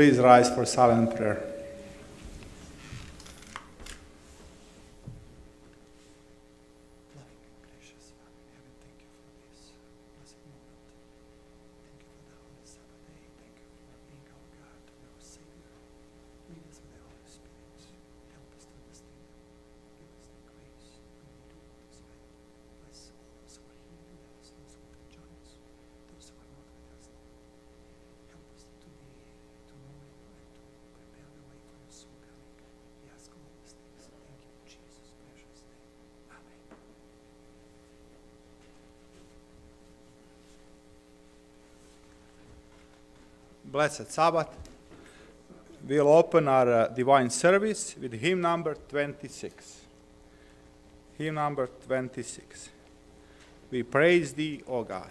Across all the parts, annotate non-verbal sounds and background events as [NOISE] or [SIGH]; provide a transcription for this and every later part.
Please rise for silent prayer. Blessed Sabbath. We'll open our uh, divine service with hymn number 26. Hymn number 26. We praise thee, O God.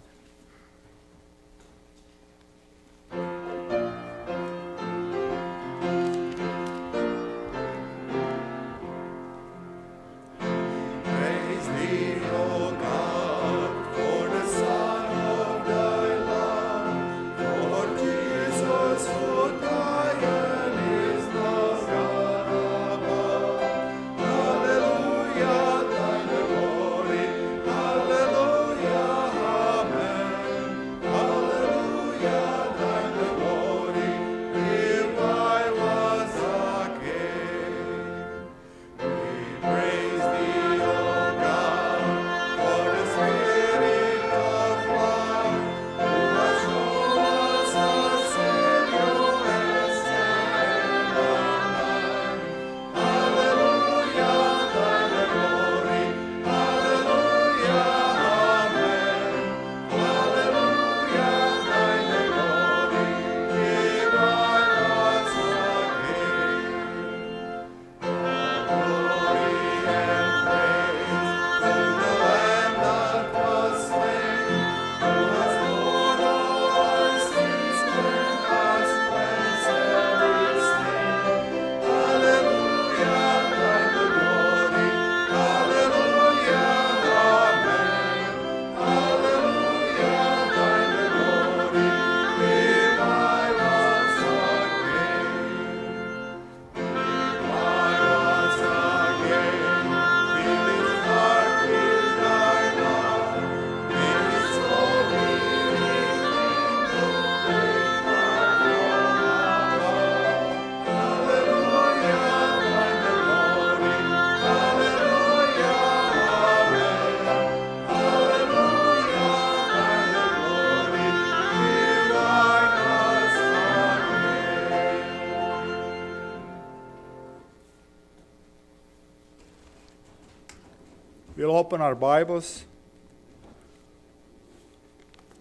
Open our Bibles.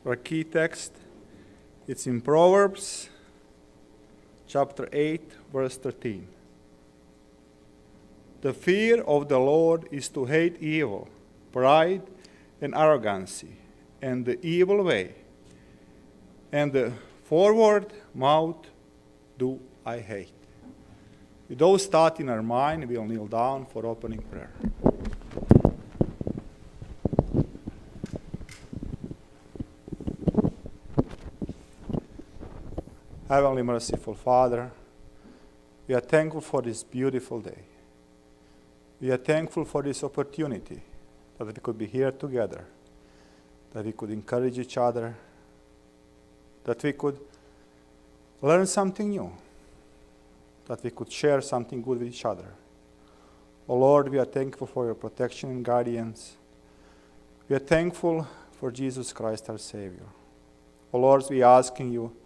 Our key text, it's in Proverbs chapter 8, verse 13. The fear of the Lord is to hate evil, pride and arrogancy, and the evil way, and the forward mouth do I hate. With those thoughts in our mind, we'll kneel down for opening prayer. Heavenly merciful Father, we are thankful for this beautiful day. We are thankful for this opportunity that we could be here together, that we could encourage each other, that we could learn something new, that we could share something good with each other. Oh Lord, we are thankful for your protection and guidance. We are thankful for Jesus Christ, our Savior. Oh Lord, we are asking you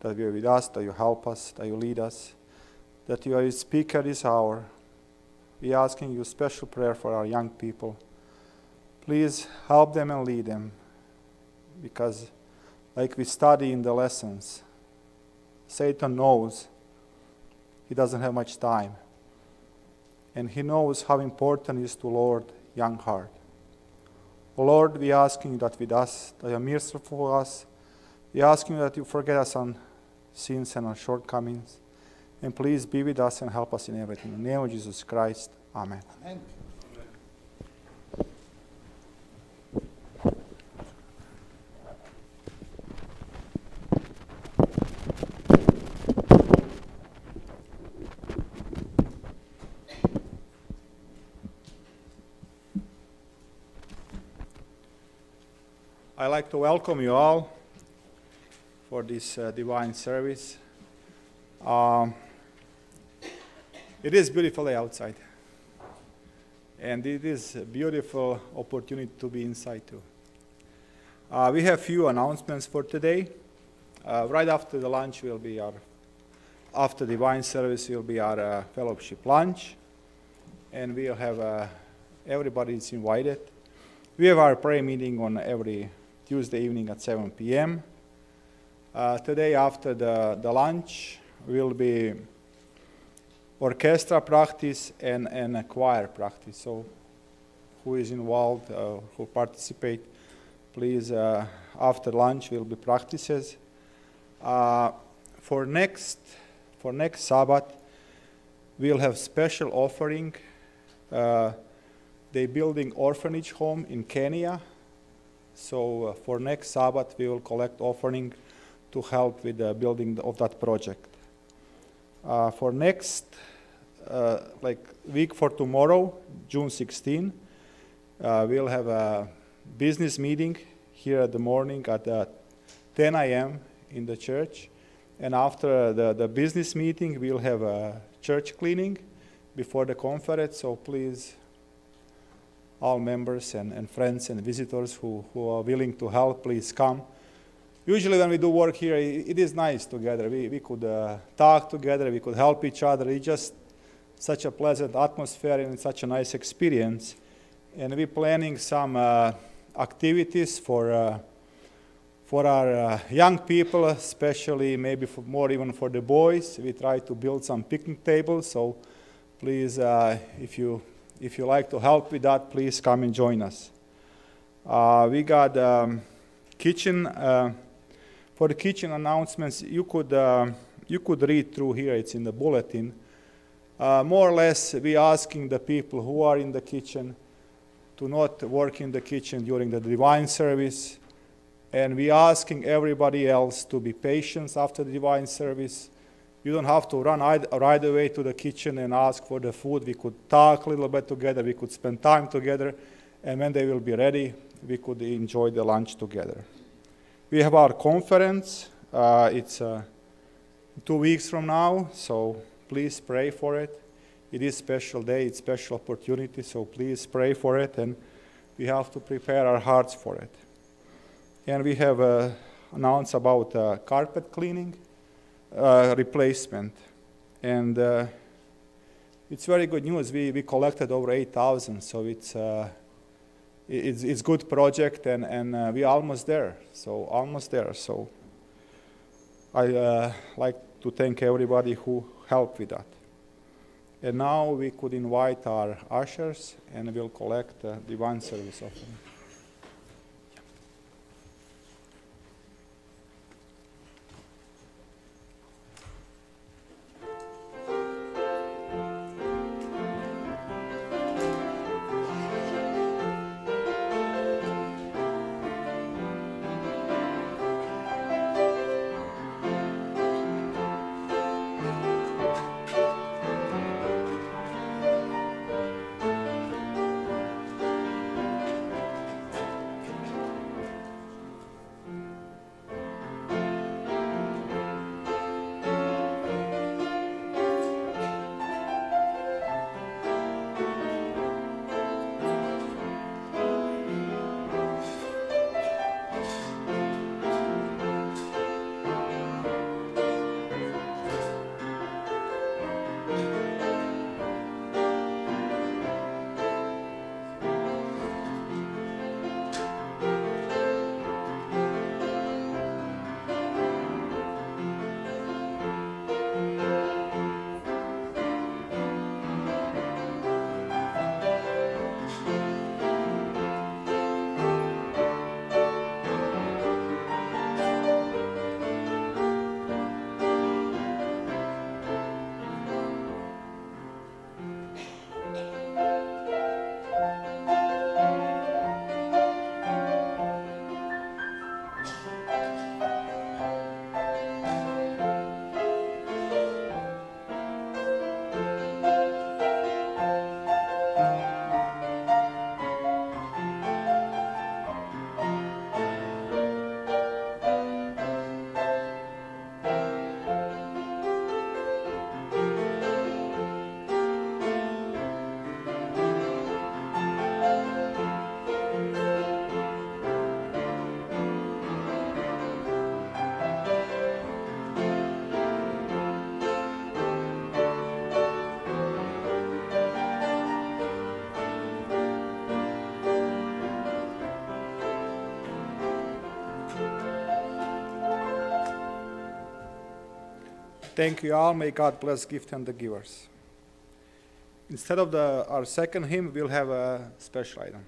that you are with us, that you help us, that you lead us, that you are a speaker this hour. We are asking you special prayer for our young people. Please help them and lead them, because, like we study in the lessons, Satan knows he doesn't have much time, and he knows how important it is to Lord young heart. Lord, we are asking that with us, that you are merciful for us. We are asking that you forget us on sins and our shortcomings. And please be with us and help us in everything. In the name of Jesus Christ, Amen. Amen. I'd like to welcome you all for this uh, divine service. Um, it is beautiful outside, and it is a beautiful opportunity to be inside too. Uh, we have few announcements for today. Uh, right after the lunch will be our, after divine service will be our uh, fellowship lunch, and we'll have uh, everybody is invited. We have our prayer meeting on every Tuesday evening at 7 p.m. Uh, today after the, the lunch will be orchestra practice and, and a choir practice. So who is involved, uh, who participate, please uh, after lunch will be practices. Uh, for next for next Sabbath, we'll have special offering. Uh, they building orphanage home in Kenya. So uh, for next Sabbath, we will collect offering to help with the building of that project. Uh, for next, uh, like week for tomorrow, June 16, uh, we'll have a business meeting here at the morning at uh, 10 a.m. in the church. And after the, the business meeting, we'll have a church cleaning before the conference. So please all members and, and friends and visitors who, who are willing to help, please come. Usually when we do work here, it, is nice together. We, we could uh, talk together, we could help each other. It's just such a pleasant atmosphere and such a nice experience. And we're planning some uh, activities for, uh, for our uh, young people, especially maybe more even for the boys. We try to build some picnic tables, so please, uh, if you if you like to help with that, please come and join us. Uh, we got um, kitchen for the kitchen announcements. You could uh, you could read through here. It's in the bulletin. Uh, more or less, we asking the people who are in the kitchen to not work in the kitchen during the divine service, and we asking everybody else to be patient after the divine service you don't have to run right away to the kitchen and ask for the food. We could talk a little bit together. We could spend time together. And when they will be ready, we could enjoy the lunch together. We have our conference. Uh, it's uh, two weeks from now, so please pray for it. It is special day. It's special opportunity, so please pray for it. And we have to prepare our hearts for it. And we have uh, announced about uh, carpet cleaning uh, replacement. And uh, it's very good news. We, we collected over 8,000, so it's, it's, it's good project, and, and uh, we're almost there. So almost there. So I uh, like to thank everybody who helped with that. And now we could invite our ushers, and we'll collect the divine service offering. Thank you all. May God bless gift and the givers. Instead of the, our second hymn, we'll have a special item.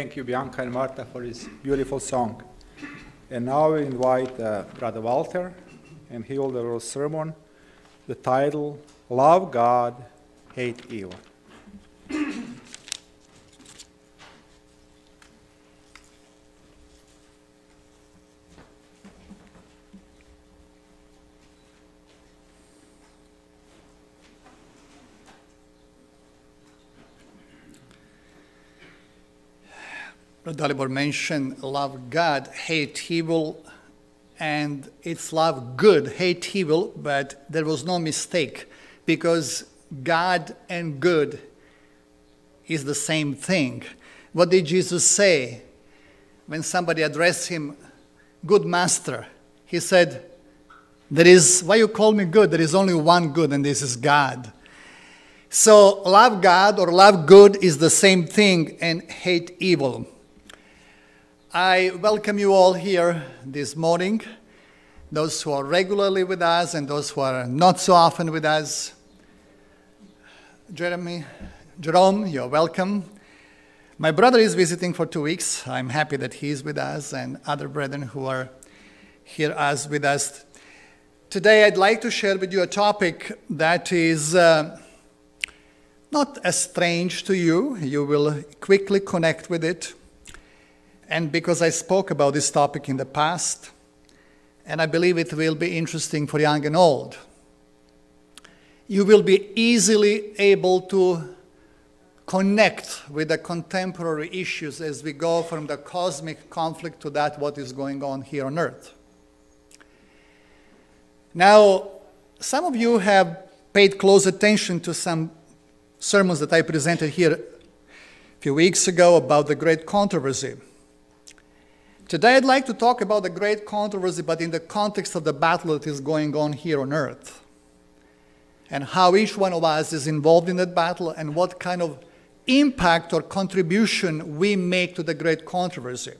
Thank you, Bianca and Marta, for this beautiful song. And now we invite uh, Brother Walter, and he will deliver a sermon. The title, Love God, Hate Evil. Dalibor mentioned love God, hate evil, and it's love good, hate evil, but there was no mistake because God and good is the same thing. What did Jesus say when somebody addressed him, good master? He said, There is, why you call me good? There is only one good, and this is God. So, love God or love good is the same thing, and hate evil. I welcome you all here this morning, those who are regularly with us and those who are not so often with us. Jeremy, Jerome, you're welcome. My brother is visiting for two weeks. I'm happy that he is with us and other brethren who are here as with us. Today, I'd like to share with you a topic that is uh, not as strange to you. You will quickly connect with it. And because I spoke about this topic in the past, and I believe it will be interesting for young and old, you will be easily able to connect with the contemporary issues as we go from the cosmic conflict to that what is going on here on earth. Now, some of you have paid close attention to some sermons that I presented here a few weeks ago about the great controversy. Today, I'd like to talk about the great controversy, but in the context of the battle that is going on here on earth, and how each one of us is involved in that battle, and what kind of impact or contribution we make to the great controversy.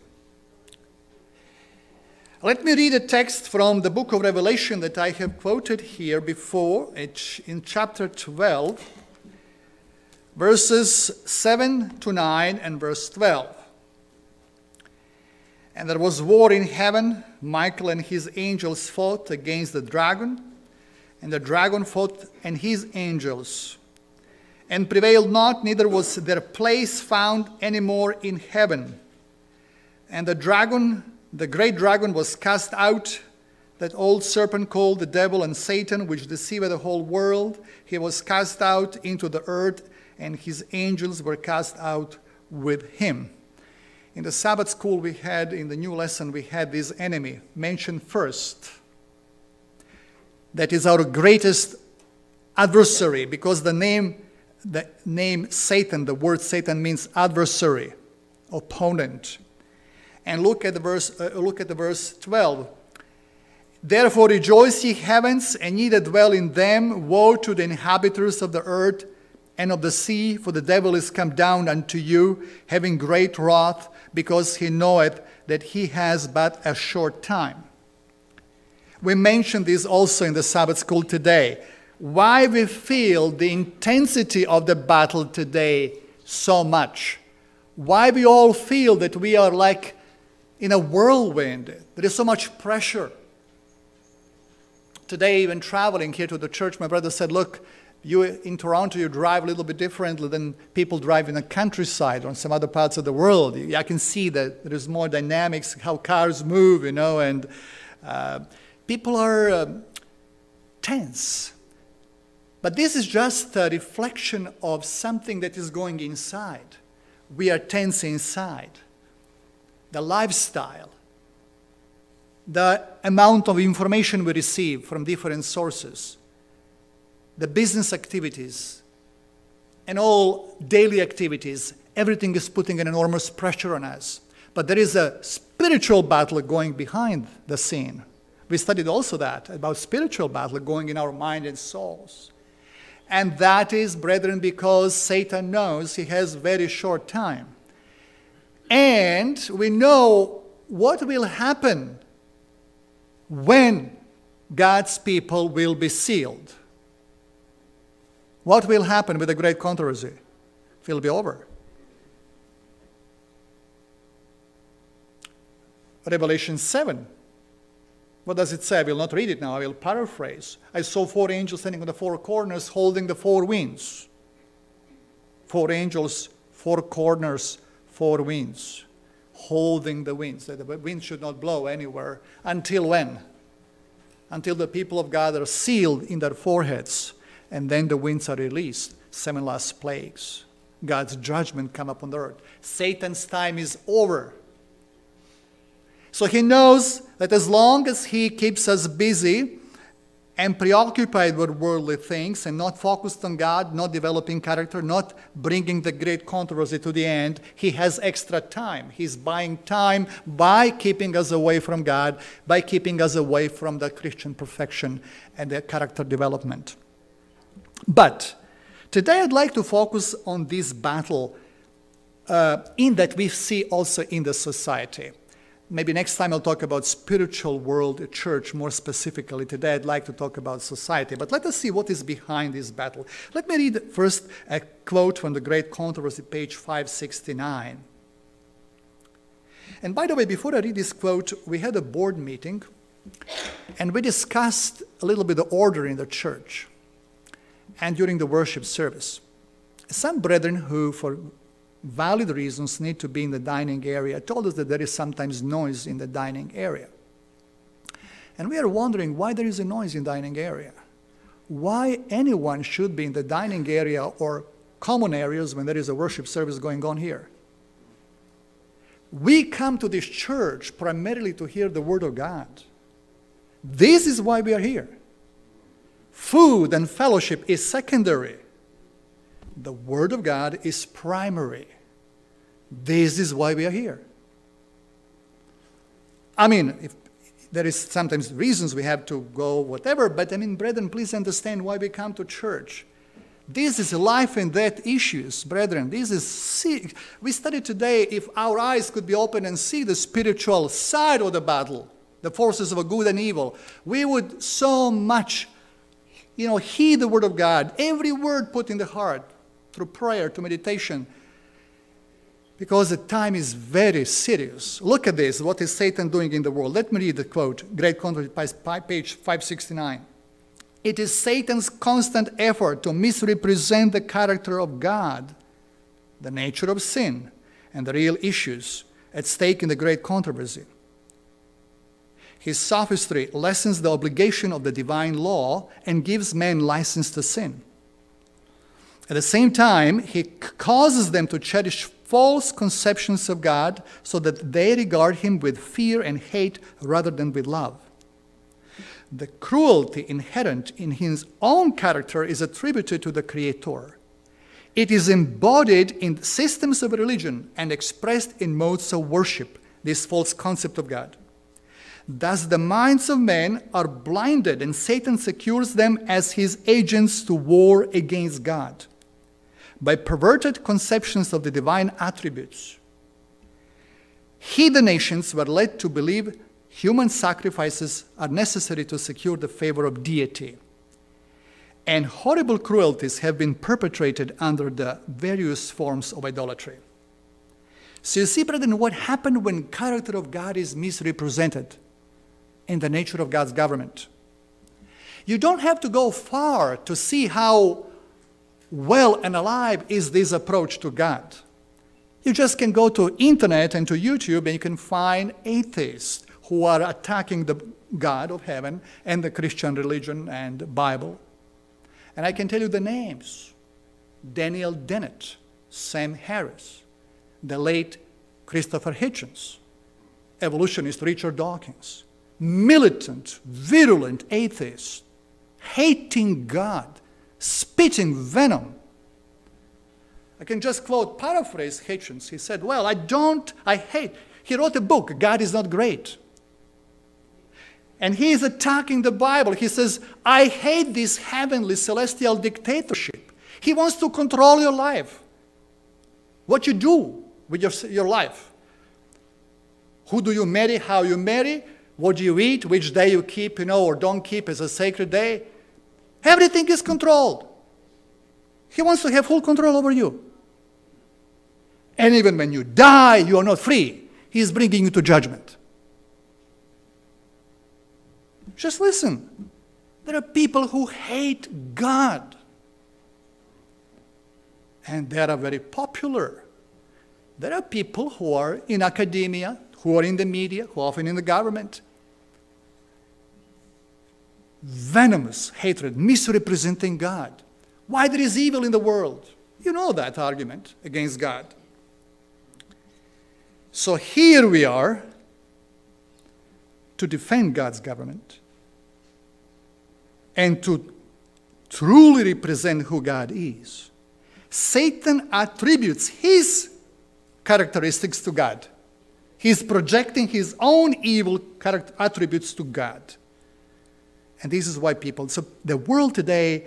Let me read a text from the book of Revelation that I have quoted here before. It's in chapter 12, verses 7 to 9 and verse 12. And there was war in heaven. Michael and his angels fought against the dragon, and the dragon fought and his angels, and prevailed not, neither was their place found any more in heaven. And the dragon, the great dragon, was cast out, that old serpent called the devil and Satan, which deceived the whole world. He was cast out into the earth, and his angels were cast out with him. In the Sabbath school we had, in the new lesson, we had this enemy mentioned first. That is our greatest adversary because the name, the name Satan, the word Satan means adversary, opponent. And look at the verse, uh, look at the verse 12. Therefore rejoice ye heavens, and ye that dwell in them. Woe to the inhabitants of the earth and of the sea, for the devil is come down unto you, having great wrath, because he knoweth that he has but a short time. We mentioned this also in the Sabbath school today. Why we feel the intensity of the battle today so much. Why we all feel that we are like in a whirlwind. There is so much pressure. Today, even traveling here to the church, my brother said, Look, you in Toronto, you drive a little bit differently than people drive in the countryside or in some other parts of the world. I can see that there is more dynamics, how cars move, you know, and uh, people are uh, tense. But this is just a reflection of something that is going inside. We are tense inside. The lifestyle, the amount of information we receive from different sources the business activities, and all daily activities, everything is putting an enormous pressure on us. But there is a spiritual battle going behind the scene. We studied also that about spiritual battle going in our mind and souls. And that is, brethren, because Satan knows he has very short time. And we know what will happen when God's people will be sealed. What will happen with the great controversy? It will be over. Revelation 7. What does it say? I will not read it now, I will paraphrase. I saw four angels standing on the four corners holding the four winds. Four angels, four corners, four winds, holding the winds. That the wind should not blow anywhere. Until when? Until the people of God are sealed in their foreheads and then the winds are released. Seven last plagues. God's judgment come upon the earth. Satan's time is over. So he knows that as long as he keeps us busy and preoccupied with worldly things and not focused on God, not developing character, not bringing the great controversy to the end, he has extra time. He's buying time by keeping us away from God, by keeping us away from the Christian perfection and the character development. But today I'd like to focus on this battle uh, in that we see also in the society. maybe next time I'll talk about spiritual world church more specifically. Today I'd like to talk about society. But let us see what is behind this battle. Let me read first a quote from the Great Controversy, page 569. And by the way, before I read this quote, we had a board meeting and we discussed a little bit the order in the church and during the worship service. Some brethren who, for valid reasons, need to be in the dining area told us that there is sometimes noise in the dining area. And we are wondering why there is a noise in dining area. Why anyone should be in the dining area or common areas when there is a worship service going on here. We come to this church primarily to hear the Word of God. This is why we are here. Food and fellowship is secondary. The Word of God is primary. This is why we are here. I mean, if there is sometimes reasons we have to go, whatever, but I mean, brethren, please understand why we come to church. This is life and death issues, brethren. This is see. We studied today if our eyes could be open and see the spiritual side of the battle, the forces of good and evil. We would so much, you know, heed the word of God, every word put in the heart through prayer to meditation. Because the time is very serious. Look at this. What is Satan doing in the world? Let me read the quote, Great Controversy, page 569. It is Satan's constant effort to misrepresent the character of God, the nature of sin, and the real issues at stake in the great controversy. His sophistry lessens the obligation of the divine law and gives men license to sin. At the same time, he causes them to cherish false conceptions of God so that they regard him with fear and hate rather than with love the cruelty inherent in his own character is attributed to the Creator. It is embodied in systems of religion and expressed in modes of worship, this false concept of God. Thus, the minds of men are blinded, and Satan secures them as his agents to war against God by perverted conceptions of the divine attributes. Heathen nations were led to believe human sacrifices are necessary to secure the favor of deity. And horrible cruelties have been perpetrated under the various forms of idolatry. So you see, brethren, what happened when character of God is misrepresented in the nature of God's government. You don't have to go far to see how well and alive is this approach to God. You just can go to internet and to YouTube and you can find atheists who are attacking the God of heaven and the Christian religion and Bible. And I can tell you the names Daniel Dennett, Sam Harris, the late Christopher Hitchens, evolutionist Richard Dawkins, militant, virulent atheist, hating God, spitting venom. I can just quote, paraphrase Hitchens. He said, Well, I don't, I hate. He wrote a book, God is Not Great. And he is attacking the Bible. He says, I hate this heavenly celestial dictatorship. He wants to control your life. What you do with your, your life. Who do you marry, how you marry, what do you eat, which day you keep, you know, or don't keep as a sacred day. Everything is controlled. He wants to have full control over you. And even when you die, you are not free. He is bringing you to judgment. Just listen. There are people who hate God. And they are very popular. There are people who are in academia, who are in the media, who are often in the government. Venomous hatred, misrepresenting God. Why there is evil in the world? You know that argument against God. So here we are to defend God's government and to truly represent who God is. Satan attributes his characteristics to God. He's projecting his own evil attributes to God. And this is why people, so the world today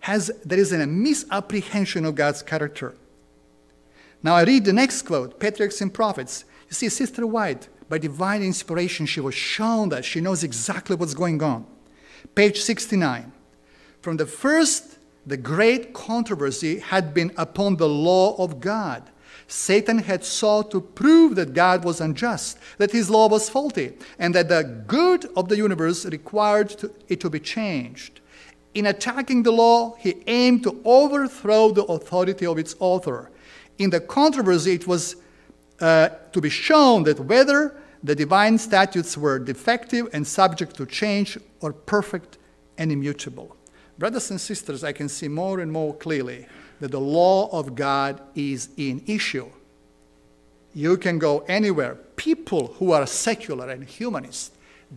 has, there is a misapprehension of God's character. Now I read the next quote, Patriarchs and Prophets. You see, Sister White, by divine inspiration, she was shown that she knows exactly what's going on. Page 69. From the first, the great controversy had been upon the law of God. Satan had sought to prove that God was unjust, that his law was faulty, and that the good of the universe required to, it to be changed. In attacking the law, he aimed to overthrow the authority of its author. In the controversy, it was uh, to be shown that whether the divine statutes were defective and subject to change or perfect and immutable. Brothers and sisters, I can see more and more clearly that the law of God is in issue. You can go anywhere. People who are secular and humanist,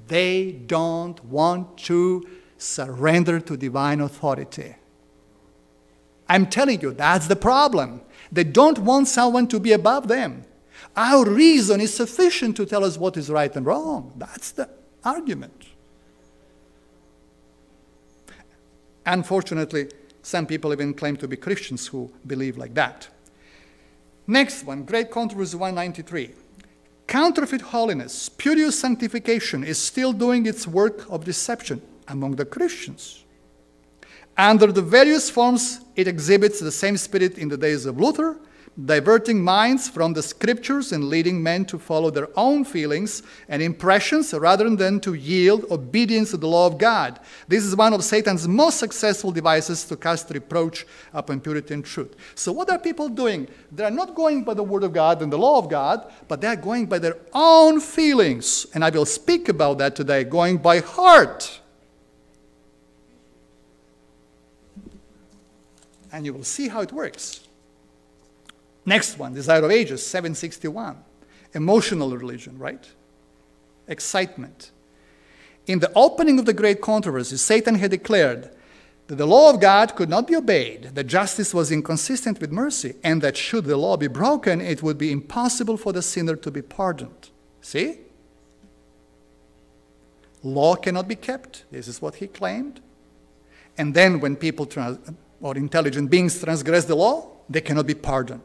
they don't want to surrender to divine authority. I'm telling you, that's the problem. They don't want someone to be above them. Our reason is sufficient to tell us what is right and wrong. That's the argument. Unfortunately, some people even claim to be Christians who believe like that. Next one, Great Controversy 193. Counterfeit holiness, spurious sanctification is still doing its work of deception among the Christians. Under the various forms, it exhibits the same spirit in the days of Luther, diverting minds from the scriptures and leading men to follow their own feelings and impressions rather than to yield obedience to the law of God. This is one of Satan's most successful devices to cast reproach upon purity and truth. So, what are people doing? They're not going by the word of God and the law of God, but they're going by their own feelings. And I will speak about that today, going by heart. And you will see how it works. Next one, Desire of Ages, 761. Emotional religion, right? Excitement. In the opening of the great controversy, Satan had declared that the law of God could not be obeyed, that justice was inconsistent with mercy, and that should the law be broken, it would be impossible for the sinner to be pardoned. See? Law cannot be kept. This is what he claimed. And then when people or intelligent beings transgress the law, they cannot be pardoned.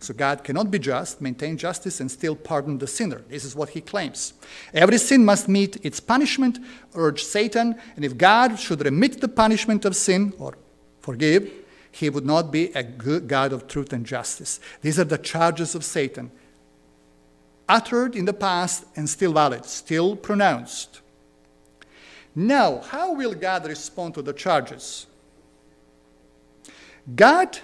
So God cannot be just, maintain justice, and still pardon the sinner. This is what he claims. Every sin must meet its punishment, urged Satan, and if God should remit the punishment of sin or forgive, he would not be a good God of truth and justice. These are the charges of Satan, uttered in the past and still valid, still pronounced. Now, how will God respond to the charges? God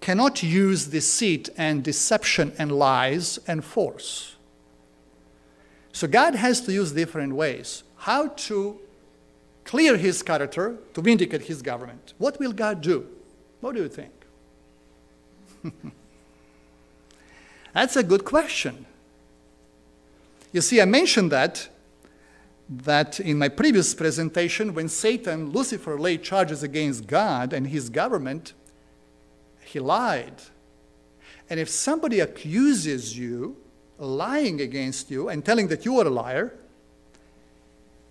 cannot use deceit and deception and lies and force. So God has to use different ways. How to clear his character, to vindicate his government. What will God do? What do you think? [LAUGHS] That's a good question. You see, I mentioned that that in my previous presentation, when Satan, Lucifer, laid charges against God and his government, he lied. And if somebody accuses you, lying against you, and telling that you are a liar,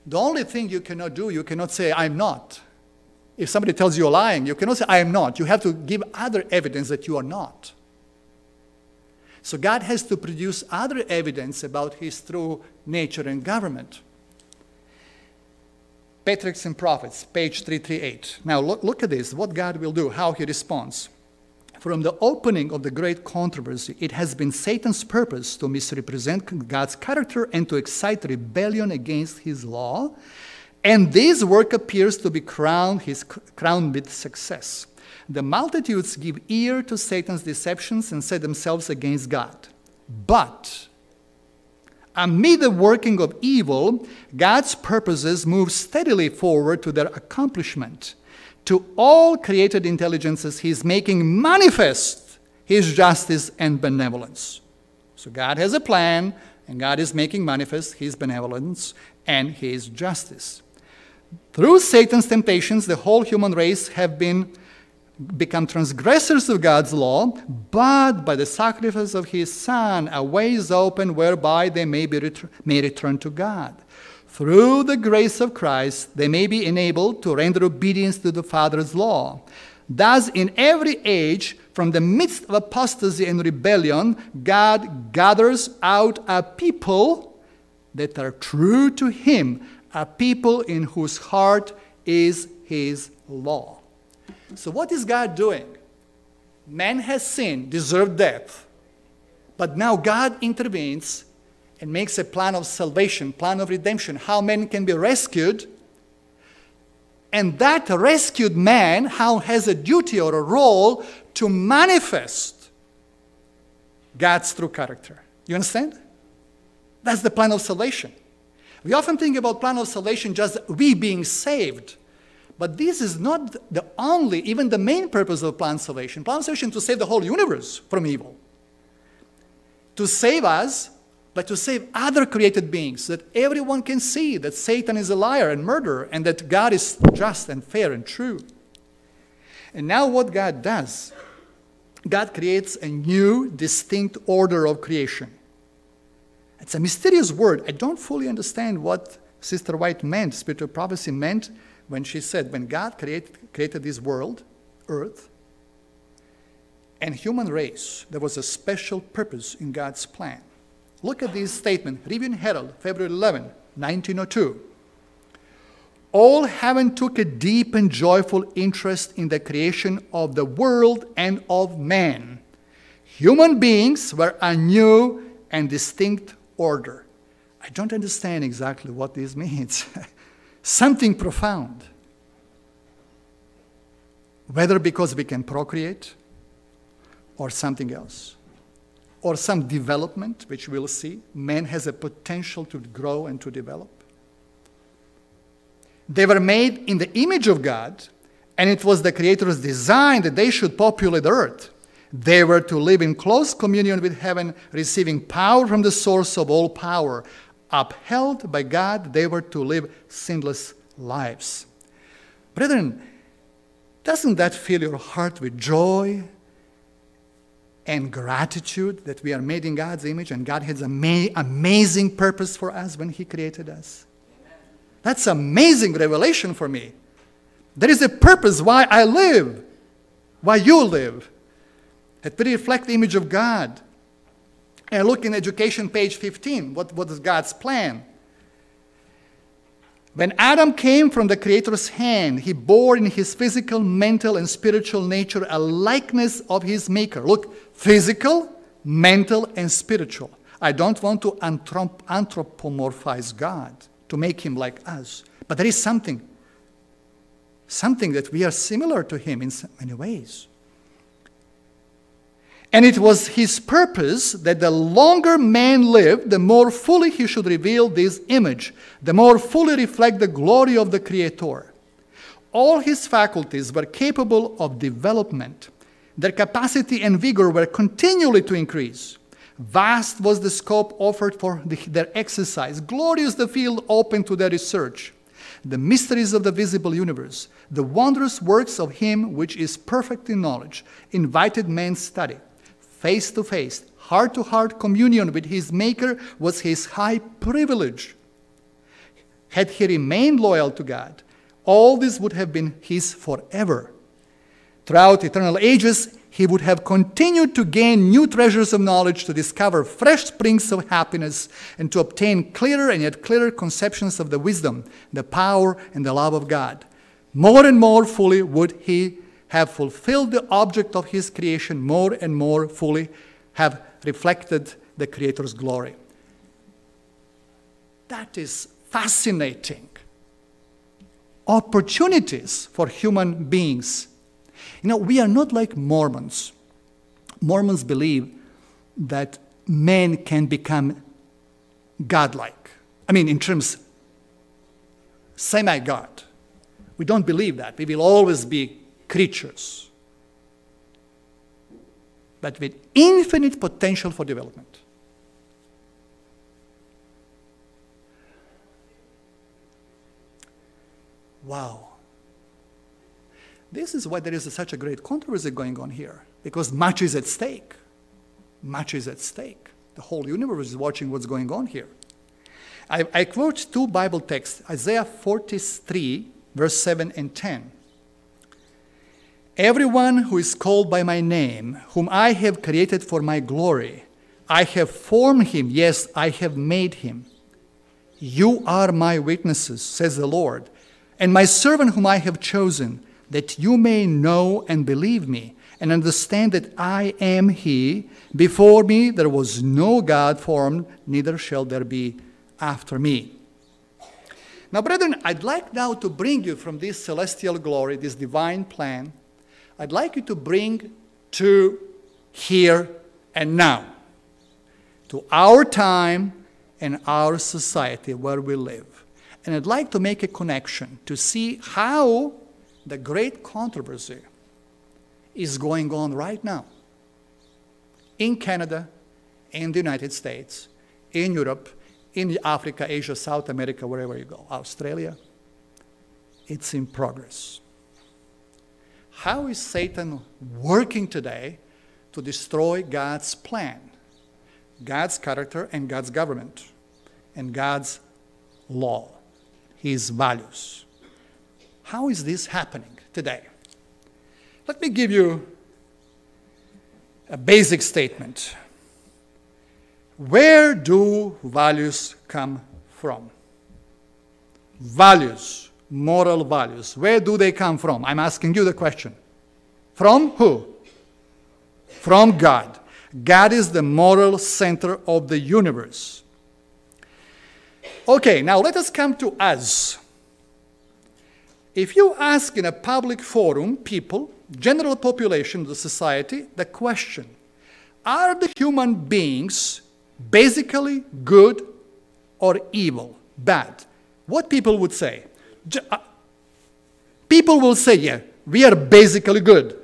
the only thing you cannot do, you cannot say, I'm not. If somebody tells you you're lying, you cannot say, I am not. You have to give other evidence that you are not. So God has to produce other evidence about his true nature and government. Patriarchs and Prophets, page 338. Now look, look at this, what God will do, how he responds. From the opening of the great controversy, it has been Satan's purpose to misrepresent God's character and to excite rebellion against his law. And this work appears to be crowned, his, crowned with success. The multitudes give ear to Satan's deceptions and set themselves against God. But amid the working of evil, God's purposes move steadily forward to their accomplishment. To all created intelligences, He is making manifest His justice and benevolence. So God has a plan, and God is making manifest His benevolence and His justice. Through Satan's temptations, the whole human race have been become transgressors of God's law, but by the sacrifice of his Son, a way is open whereby they may, be may return to God. Through the grace of Christ, they may be enabled to render obedience to the Father's law. Thus, in every age, from the midst of apostasy and rebellion, God gathers out a people that are true to Him, a people in whose heart is His law. So, what is God doing? Man has sinned, deserved death. But now God intervenes and makes a plan of salvation, plan of redemption, how men can be rescued. And that rescued man how has a duty or a role to manifest God's true character. You understand? That's the plan of salvation. We often think about plan of salvation just we being saved. But this is not the only, even the main purpose of plan of salvation. Plan of salvation to save the whole universe from evil. To save us, but to save other created beings, so that everyone can see that Satan is a liar and murderer, and that God is just and fair and true. And now, what God does, God creates a new, distinct order of creation. It's a mysterious word. I don't fully understand what Sister White meant, Spirit of Prophecy meant, when she said, when God created, created this world, earth, and human race, there was a special purpose in God's plan. Look at this statement, Review and Herald, February 11, 1902. All heaven took a deep and joyful interest in the creation of the world and of man. Human beings were a new and distinct order. I don't understand exactly what this [LAUGHS] means. Something profound. Whether because we can procreate or something else, or some development, which we'll see. Man has a potential to grow and to develop. They were made in the image of God, and it was the Creator's design that they should populate the earth. They were to live in close communion with heaven, receiving power from the source of all power. Upheld by God, they were to live sinless lives. Brethren, doesn't that fill your heart with joy and gratitude that we are made in God's image and God has an ama- amazing purpose for us when He created us? That's amazing revelation for me. There is a purpose why I live, why you live. That we reflect the image of God. And look in education, page 15. What, what is God's plan? When Adam came from the Creator's hand, he bore in his physical, mental, and spiritual nature a likeness of his Maker. Look, physical, mental, and spiritual. I don't want to anthrop- anthropomorphize God to make him like us, but there is something, something that we are similar to him in many ways. And it was his purpose that the longer man lived, the more fully he should reveal this image, the more fully reflect the glory of the Creator. All his faculties were capable of development. Their capacity and vigor were continually to increase. Vast was the scope offered for the, their exercise, glorious the field open to their research. The mysteries of the visible universe, the wondrous works of Him which is perfect in knowledge, invited man's study face to face, heart to heart communion with his Maker was his high privilege. Had he remained loyal to God, all this would have been his forever. Throughout eternal ages, he would have continued to gain new treasures of knowledge, to discover fresh springs of happiness, and to obtain clearer and yet clearer conceptions of the wisdom, the power, and the love of God. More and more fully would he have fulfilled the object of his creation more and more fully, have reflected the Creator's glory. That is fascinating. Opportunities for human beings. You know, we are not like Mormons. Mormons believe that man can become godlike. I mean, in terms semi God. We don't believe that. We will always be creatures, but with infinite potential for development. Wow. This is why there is such a great controversy going on here, because much is at stake. Much is at stake. The whole universe is watching what's going on here. I, I quote two Bible texts Isaiah 43, verse 7 and 10. Everyone who is called by my name, whom I have created for my glory, I have formed him, yes, I have made him. You are my witnesses, says the Lord, and my servant whom I have chosen, that you may know and believe me, and understand that I am he. Before me there was no God formed, neither shall there be after me. Now, brethren, I'd like now to bring you from this celestial glory, this divine plan, I'd like you to bring to here and now, to our time and our society where we live. And I'd like to make a connection to see how the great controversy is going on right now in Canada, in the United States, in Europe, in Africa, Asia, South America, wherever you go, Australia. It's in progress. How is Satan working today to destroy God's plan, God's character, and God's government, and God's law, His values? How is this happening today? Let me give you a basic statement. Where do values come from? Values, moral values. Where do they come from? I'm asking you the question. From who? From God. God is the moral center of the universe. Okay, now let us come to us. If you ask in a public forum people, general population of the society, the question, are the human beings basically good or evil, bad? What people would say? Uh, people will say, yeah, we are basically good.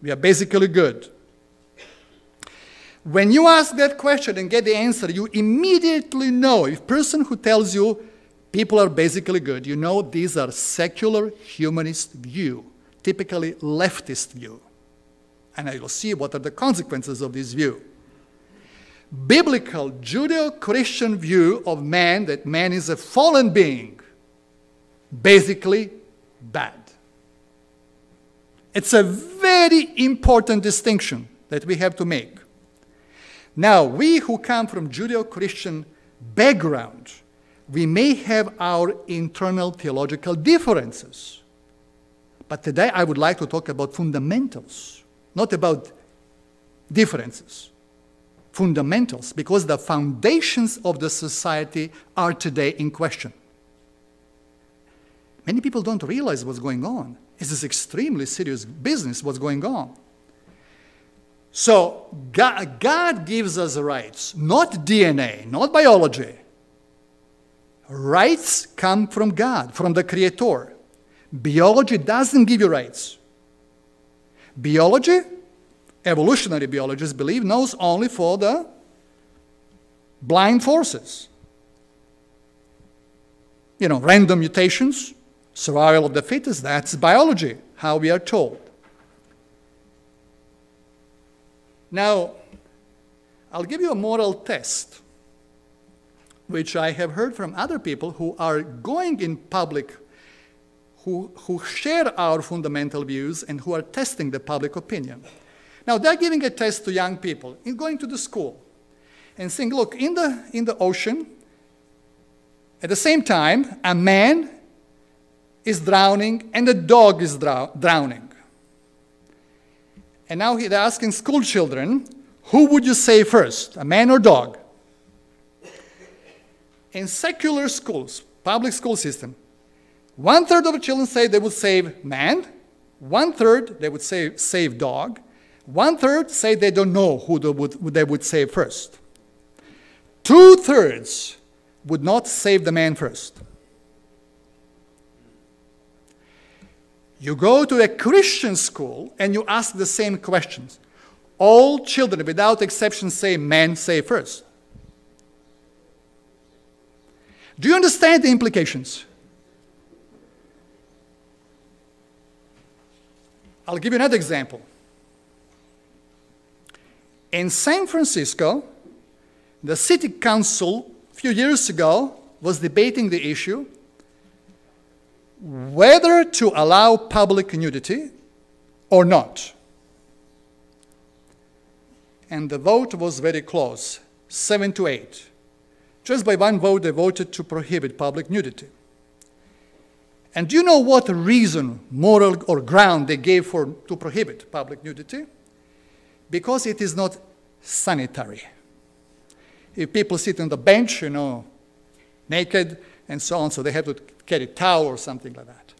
We are basically good. When you ask that question and get the answer, you immediately know if person who tells you people are basically good, you know these are secular humanist view, typically leftist view. And I will see what are the consequences of this view. Biblical Judeo-Christian view of man that man is a fallen being, basically bad. It's a very important distinction that we have to make. Now, we who come from Judeo Christian background, we may have our internal theological differences. But today I would like to talk about fundamentals, not about differences. Fundamentals, because the foundations of the society are today in question. Many people don't realize what's going on. This is extremely serious business, what's going on. So God, God gives us rights, not DNA, not biology. Rights come from God, from the Creator. Biology doesn't give you rights. Biology, evolutionary biologists believe, knows only for the blind forces. You know, random mutations, survival of the fittest, that's biology, how we are told. Now, I'll give you a moral test, which I have heard from other people who are going in public, who, who share our fundamental views and who are testing the public opinion. Now, they're giving a test to young people in going to the school and saying, look, in the, in the ocean, at the same time, a man is drowning and a dog is drow- drowning. And now they're asking school children, who would you say first, a man or dog? In secular schools, public school system, one third of the children say they would save man, one third they would say save dog, one third say they don't know who they would, who they would save first. Two thirds would not save the man first. You go to a Christian school and you ask the same questions. All children, without exception, say man say first. Do you understand the implications? I'll give you another example. In San Francisco, the city council a few years ago was debating the issue whether to allow public nudity or not? And the vote was very close seven to eight. Just by one vote, they voted to prohibit public nudity. And do you know what reason, moral or ground they gave for to prohibit public nudity? Because it is not sanitary. If people sit on the bench, you know, naked and so on, so they have to carry a towel or something like that.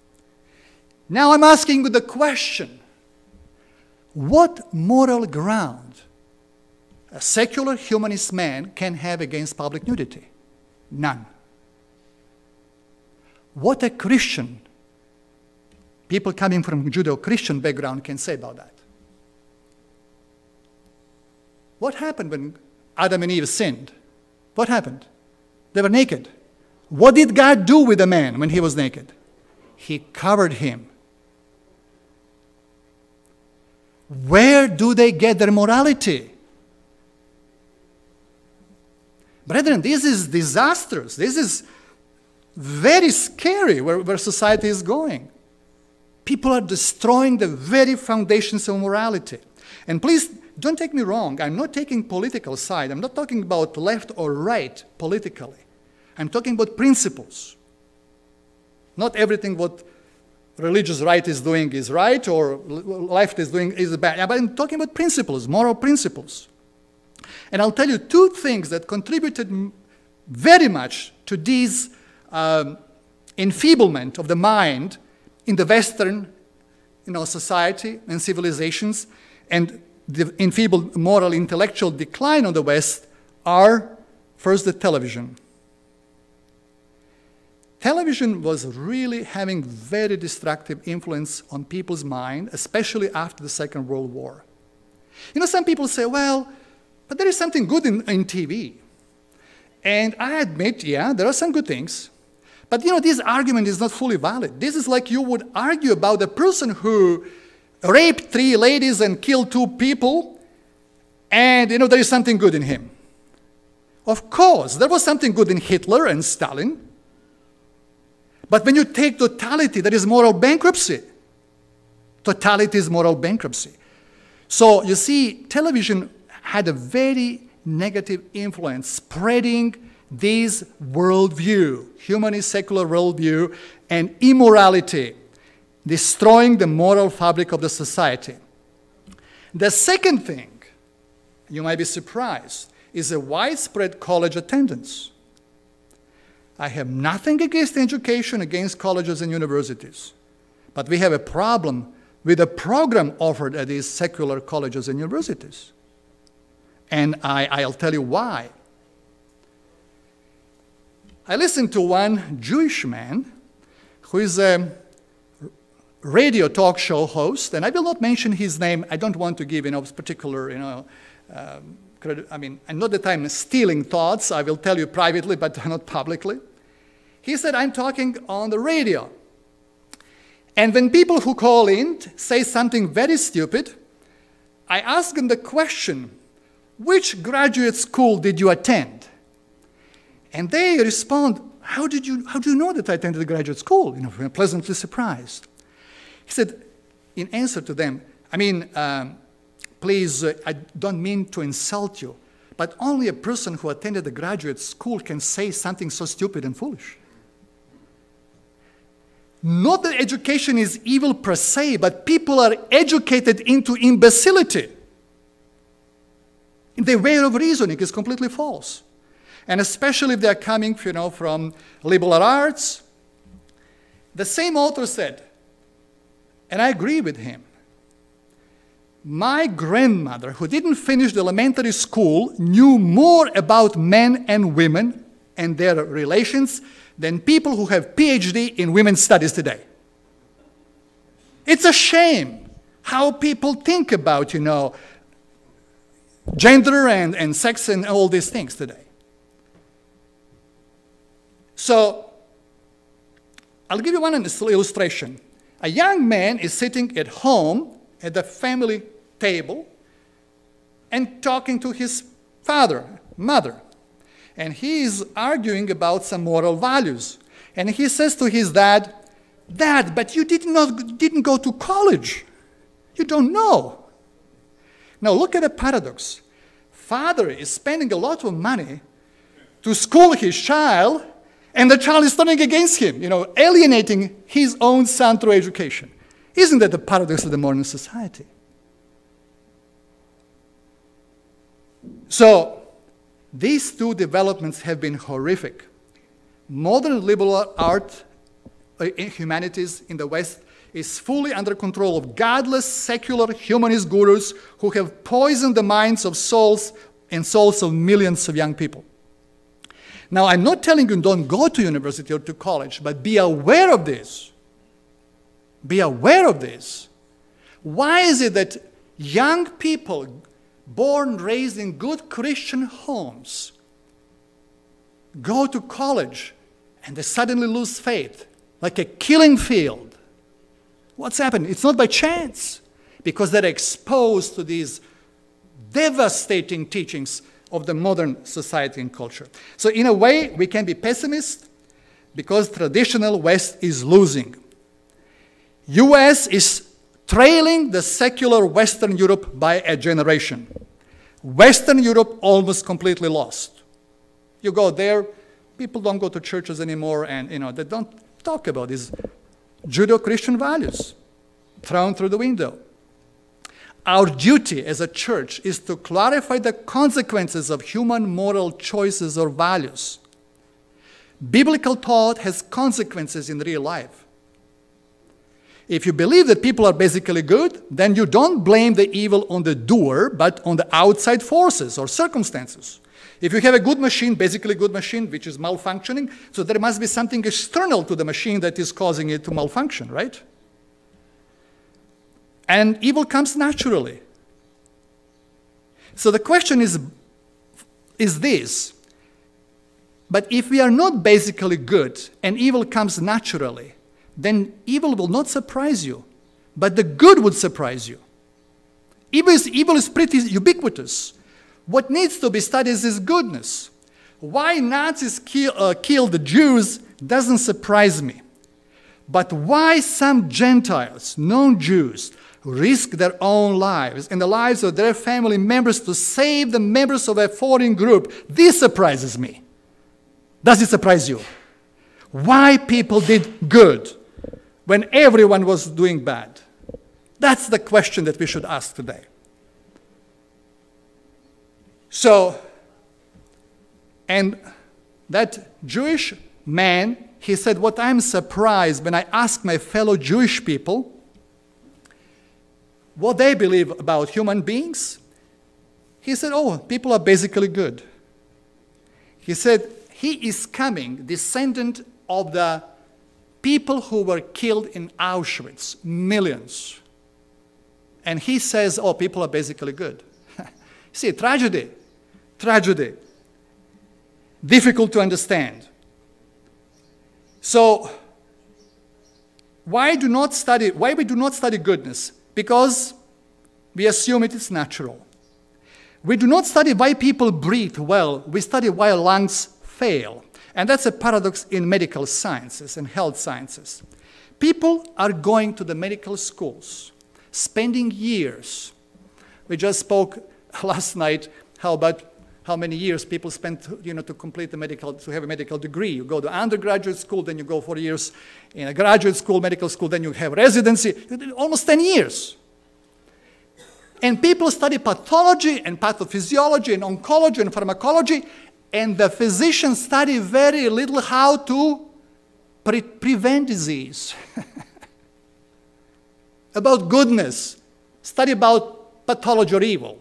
Now I'm asking you the question what moral ground a secular humanist man can have against public nudity? None. What a Christian, people coming from Judeo Christian background, can say about that? What happened when Adam and Eve sinned? What happened? They were naked. What did God do with the man when he was naked? He covered him. Where do they get their morality? Brethren, this is disastrous. This is very scary where, where society is going. People are destroying the very foundations of morality. And please don't take me wrong, I'm not taking political side. I'm not talking about left or right politically. I'm talking about principles. Not everything what religious right is doing is right or left is doing is bad. But I'm talking about principles, moral principles. And I'll tell you two things that contributed very much to this um, enfeeblement of the mind in the Western you know, society and civilizations and the enfeebled moral intellectual decline of the West are first the television. Television was really having very destructive influence on people's mind, especially after the Second World War. You know, some people say, well, but there is something good in, in TV. And I admit, yeah, there are some good things. But you know, this argument is not fully valid. This is like you would argue about the person who raped three ladies and killed two people, and you know, there is something good in him. Of course, there was something good in Hitler and Stalin. But when you take totality, that is moral bankruptcy. Totality is moral bankruptcy. So you see, television had a very negative influence, spreading this worldview, humanist secular worldview, and immorality, destroying the moral fabric of the society. The second thing, you might be surprised, is a widespread college attendance. I have nothing against education, against colleges and universities, but we have a problem with the program offered at these secular colleges and universities. And I, will tell you why. I listened to one Jewish man who is a radio talk show host, and I will not mention his name. I don't want to give you know, particular, you know, um. I mean, not that I'm stealing thoughts. I will tell you privately, but [LAUGHS] not publicly. He said, I'm talking on the radio. And when people who call in say something very stupid, I ask them the question, which graduate school did you attend? And they respond, How did you, how do you know that I attended graduate school? You know, pleasantly surprised. He said, in answer to them, I mean, um, please, uh, I don't mean to insult you, but only a person who attended a graduate school can say something so stupid and foolish. Not that education is evil per se, but people are educated into imbecility their way of reasoning is completely false. And especially if they're coming you know, from liberal arts. The same author said, and I agree with him, my grandmother, who didn't finish the elementary school, knew more about men and women and their relations than people who have PhD in women's studies today. It's a shame how people think about, you know, gender and, and sex and all these things today. So, I'll give you one illustration. A young man is sitting at home at the family table and talking to his father, mother. And he is arguing about some moral values. And he says to his dad, Dad, but you did not, didn't go to college. You don't know. Now look at the paradox. Father is spending a lot of money to school his child, and the child is turning against him, you know, alienating his own son through education. Isn't that the paradox of the modern society? So, these two developments have been horrific. Modern liberal art, uh, in humanities in the West, is fully under control of godless, secular humanist gurus who have poisoned the minds of souls and souls of millions of young people. Now, I'm not telling you don't go to university or to college, but be aware of this. Be aware of this. Why is it that young people born, raised in good Christian homes go to college and they suddenly lose faith, like a killing field? What's happened? It's not by chance, because they're exposed to these devastating teachings of the modern society and culture. So, in a way, we can be pessimist because traditional West is losing. US is trailing the secular Western Europe by a generation. Western Europe almost completely lost. You go there, people don't go to churches anymore, and you know they don't talk about these Judeo-Christian values thrown through the window. Our duty as a church is to clarify the consequences of human moral choices or values. Biblical thought has consequences in real life. If you believe that people are basically good, then you don't blame the evil on the doer, but on the outside forces or circumstances. If you have a good machine, basically good machine, which is malfunctioning, so there must be something external to the machine that is causing it to malfunction, right? And evil comes naturally. So the question is, is this. But if we are not basically good and evil comes naturally, then evil will not surprise you, but the good would surprise you. Evil is, evil is pretty ubiquitous. What needs to be studied is goodness. Why Nazis kill, uh, killed the Jews doesn't surprise me. But why some Gentiles, non Jews, risk their own lives and the lives of their family members to save the members of a foreign group, this surprises me. Does it surprise you? Why people did good when everyone was doing bad? That's the question that we should ask today. So, and that Jewish man, he said, What I'm surprised when I ask my fellow Jewish people what they believe about human beings, he said, Oh, people are basically good. He said, He is coming, descendant of the people who were killed in Auschwitz, millions. And he says, Oh, people are basically good. [LAUGHS] See, tragedy, tragedy. Difficult to understand. So, why do not study, why we do not study goodness? Because we assume it is natural. We do not study why people breathe well, we study why lungs fail. And that's a paradox in medical sciences and health sciences. People are going to the medical schools, spending years. We just spoke [LAUGHS] last night how about how many years people spend you know, to complete the medical, to have a medical degree. You go to undergraduate school, then you go four years in a graduate school, medical school, then you have residency, almost 10 years. And people study pathology and pathophysiology and oncology and pharmacology, and the physicians study very little how to pre- prevent disease. [LAUGHS] about goodness, study about pathology or evil.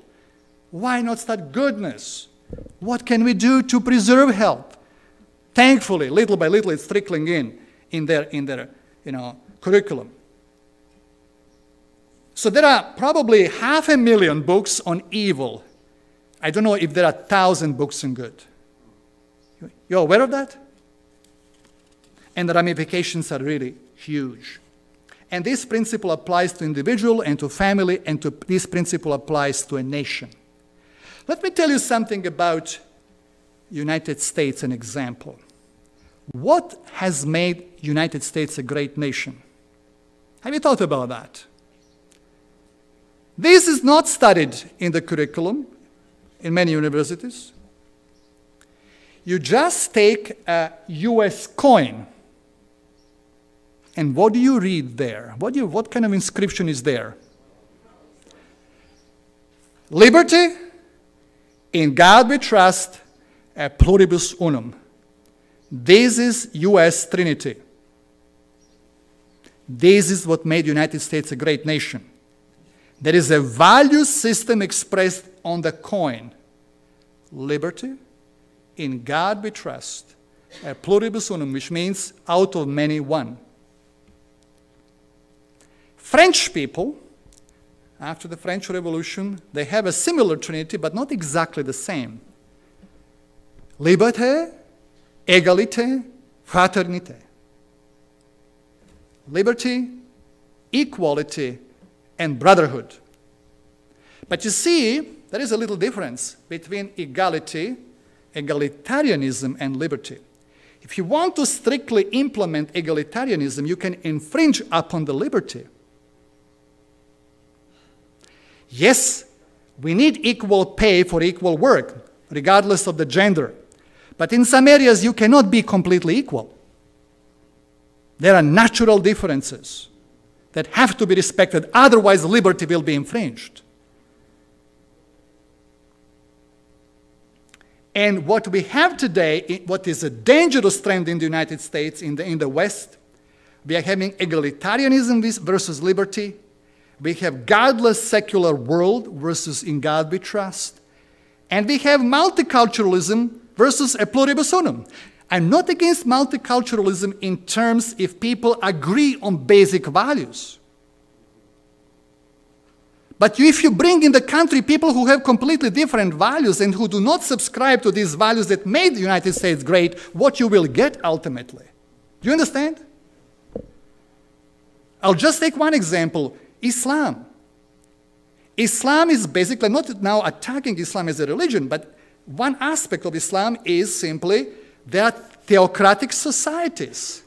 Why not study goodness? What can we do to preserve health? Thankfully, little by little, it's trickling in in their, in their you know, curriculum. So there are probably half a million books on evil. I don't know if there are a thousand books on good. You're aware of that? And the ramifications are really huge. And this principle applies to individual and to family, and to, this principle applies to a nation. Let me tell you something about United States, an example. What has made United States a great nation? Have you thought about that? This is not studied in the curriculum in many universities. You just take a US coin. And what do you read there? What, you, what kind of inscription is there? Liberty, in God we trust, a pluribus unum. This is US Trinity. This is what made United States a great nation. There is a value system expressed on the coin. Liberty, in God we trust, a pluribus unum, which means out of many one. French people, after the French Revolution, they have a similar trinity, but not exactly the same. Liberté, égalité, fraternité. Liberty, equality, and brotherhood. But you see, there is a little difference between equality, egalitarianism, and liberty. If you want to strictly implement egalitarianism, you can infringe upon the liberty. Yes, we need equal pay for equal work, regardless of the gender. But in some areas, you cannot be completely equal. There are natural differences that have to be respected, otherwise, liberty will be infringed. And what we have today, what is a dangerous trend in the United States, in the, in the West, we are having egalitarianism versus liberty. We have godless secular world versus in God we trust. And we have multiculturalism versus a pluribus unum. I'm not against multiculturalism in terms if people agree on basic values. But if you bring in the country people who have completely different values and who do not subscribe to these values that made the United States great, what you will get ultimately. Do you understand? I'll just take one example Islam. Islam is basically not now attacking Islam as a religion, but one aspect of Islam is simply are theocratic societies.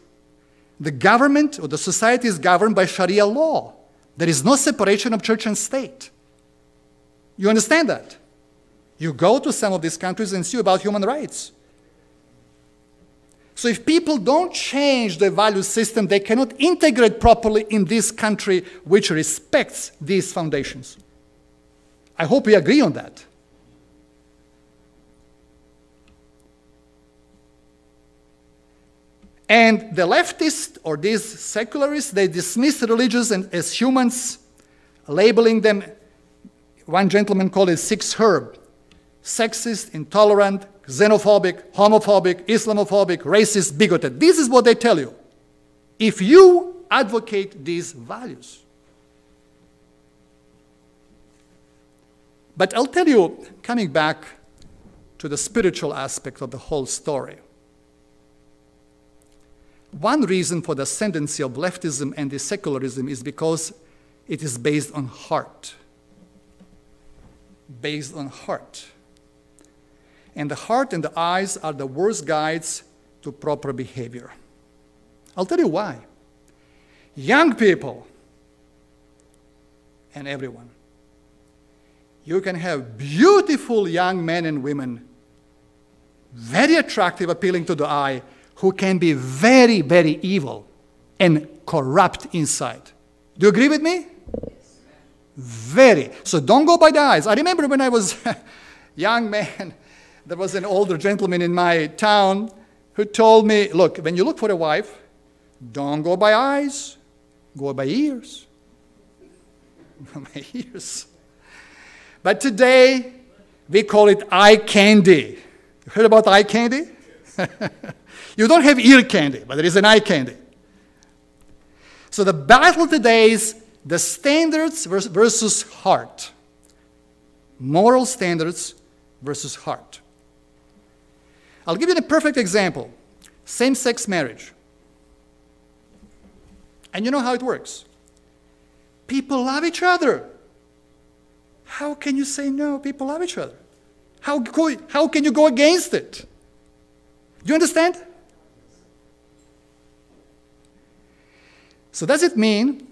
The government or the society is governed by Sharia law. There is no separation of church and state. You understand that? You go to some of these countries and see about human rights. So if people don't change the value system, they cannot integrate properly in this country which respects these foundations. I hope we agree on that. And the leftists or these secularists, they dismiss religions as humans, labeling them, one gentleman called it six herb sexist, intolerant, xenophobic, homophobic, Islamophobic, racist, bigoted. This is what they tell you. If you advocate these values. But I'll tell you, coming back to the spiritual aspect of the whole story. One reason for the ascendancy of leftism and the secularism is because it is based on heart. Based on heart. And the heart and the eyes are the worst guides to proper behavior. I'll tell you why. Young people and everyone, you can have beautiful young men and women, very attractive, appealing to the eye, who can be very, very evil and corrupt inside. Do you agree with me? Yes. Very. So don't go by the eyes. I remember when I was a [LAUGHS] young man, there was an older gentleman in my town who told me, look, when you look for a wife, don't go by eyes, go by ears. [LAUGHS] by ears. But today, we call it eye candy. You heard about eye candy? [LAUGHS] you don't have ear candy, but there is an eye candy. So the battle today is the standards versus heart. Moral standards versus heart. I'll give you a perfect example same sex marriage. And you know how it works. People love each other. How can you say no? People love each other. How, how can you go against it? Do you understand? So, does it mean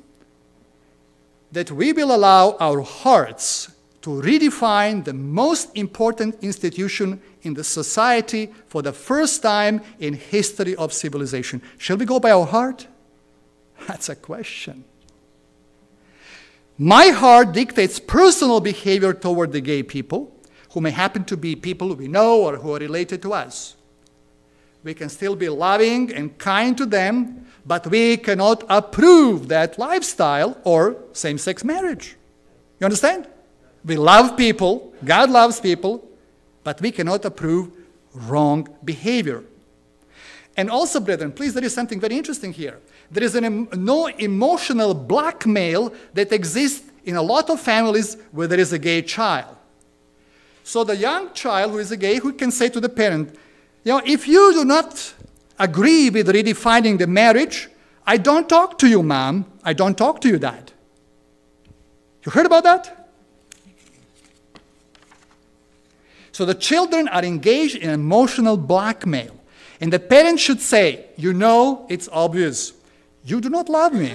that we will allow our hearts to redefine the most important institution in the society for the first time in history of civilization. Shall we go by our heart? [LAUGHS] That's a question. My heart dictates personal behavior toward the gay people, who may happen to be people we know or who are related to us. We can still be loving and kind to them, but we cannot approve that lifestyle or same sex marriage. You understand? We love people, God loves people, but we cannot approve wrong behavior. And also, brethren, please, there is something very interesting here. There is an, no emotional blackmail that exists in a lot of families where there is a gay child. So the young child who is a gay who can say to the parent, you know, if you do not agree with redefining the marriage, I don't talk to you, mom. I don't talk to you, dad. You heard about that? So the children are engaged in emotional blackmail. And the parents should say, You know, it's obvious. You do not love me.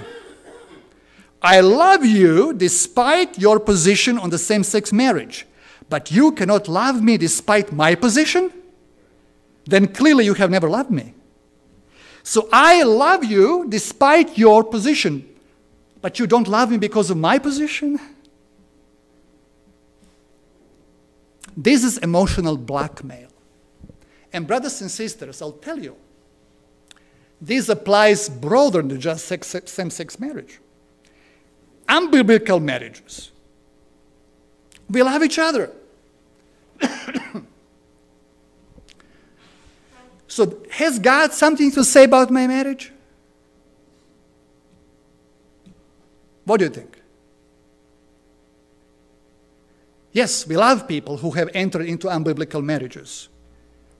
I love you despite your position on the same sex marriage. But you cannot love me despite my position? Then clearly you have never loved me. So I love you despite your position. But you don't love me because of my position? This is emotional blackmail. And, brothers and sisters, I'll tell you, this applies broader than just same sex marriage. Unbiblical marriages. We love each other. [COUGHS] so, has God something to say about my marriage? What do you think? Yes, we love people who have entered into unbiblical marriages,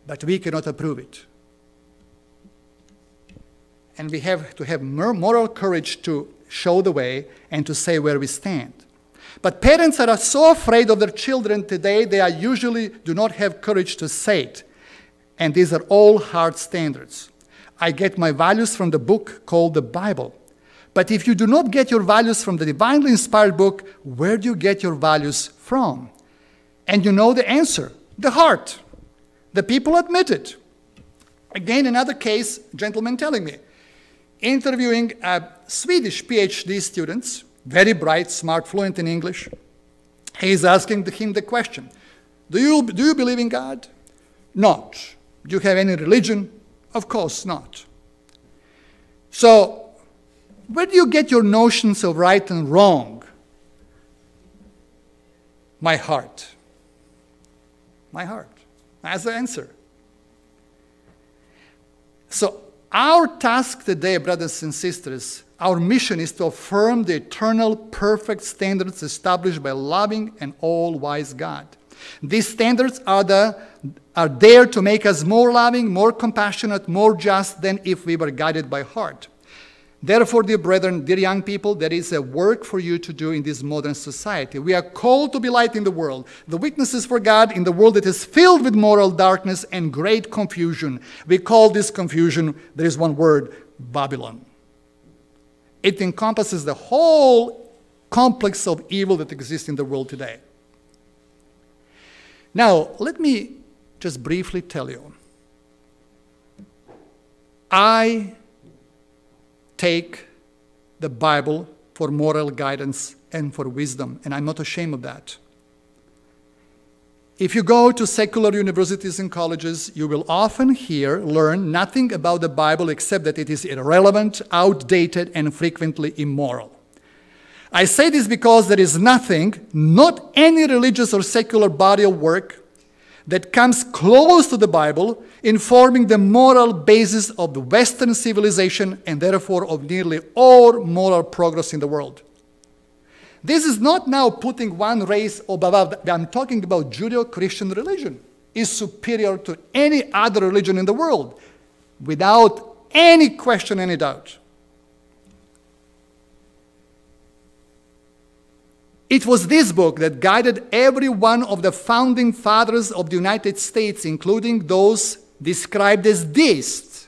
but we cannot approve it. And we have to have moral courage to show the way and to say where we stand. But parents that are so afraid of their children today, they are usually do not have courage to say it. And these are all hard standards. I get my values from the book called the Bible. But if you do not get your values from the divinely inspired book, where do you get your values from? And you know the answer the heart. The people admit it. Again, another case, gentleman telling me, interviewing a Swedish PhD students, very bright, smart, fluent in English. He's asking him the question do you, do you believe in God? Not. Do you have any religion? Of course not. So, where do you get your notions of right and wrong? My heart. My heart. That's the answer. So, our task today, brothers and sisters, our mission is to affirm the eternal, perfect standards established by loving and all wise God. These standards are, the, are there to make us more loving, more compassionate, more just than if we were guided by heart. Therefore, dear brethren, dear young people, there is a work for you to do in this modern society. We are called to be light in the world, the witnesses for God in the world that is filled with moral darkness and great confusion. We call this confusion, there is one word, Babylon. It encompasses the whole complex of evil that exists in the world today. Now, let me just briefly tell you. I take the Bible for moral guidance and for wisdom, and I'm not ashamed of that. If you go to secular universities and colleges, you will often hear, learn nothing about the Bible except that it is irrelevant, outdated, and frequently immoral. I say this because there is nothing, not any religious or secular body of work, that comes close to the Bible in forming the moral basis of the Western civilization and therefore of nearly all moral progress in the world. This is not now putting one race above, I'm talking about Judeo Christian religion, is superior to any other religion in the world without any question, any doubt. It was this book that guided every one of the founding fathers of the United States, including those described as deists.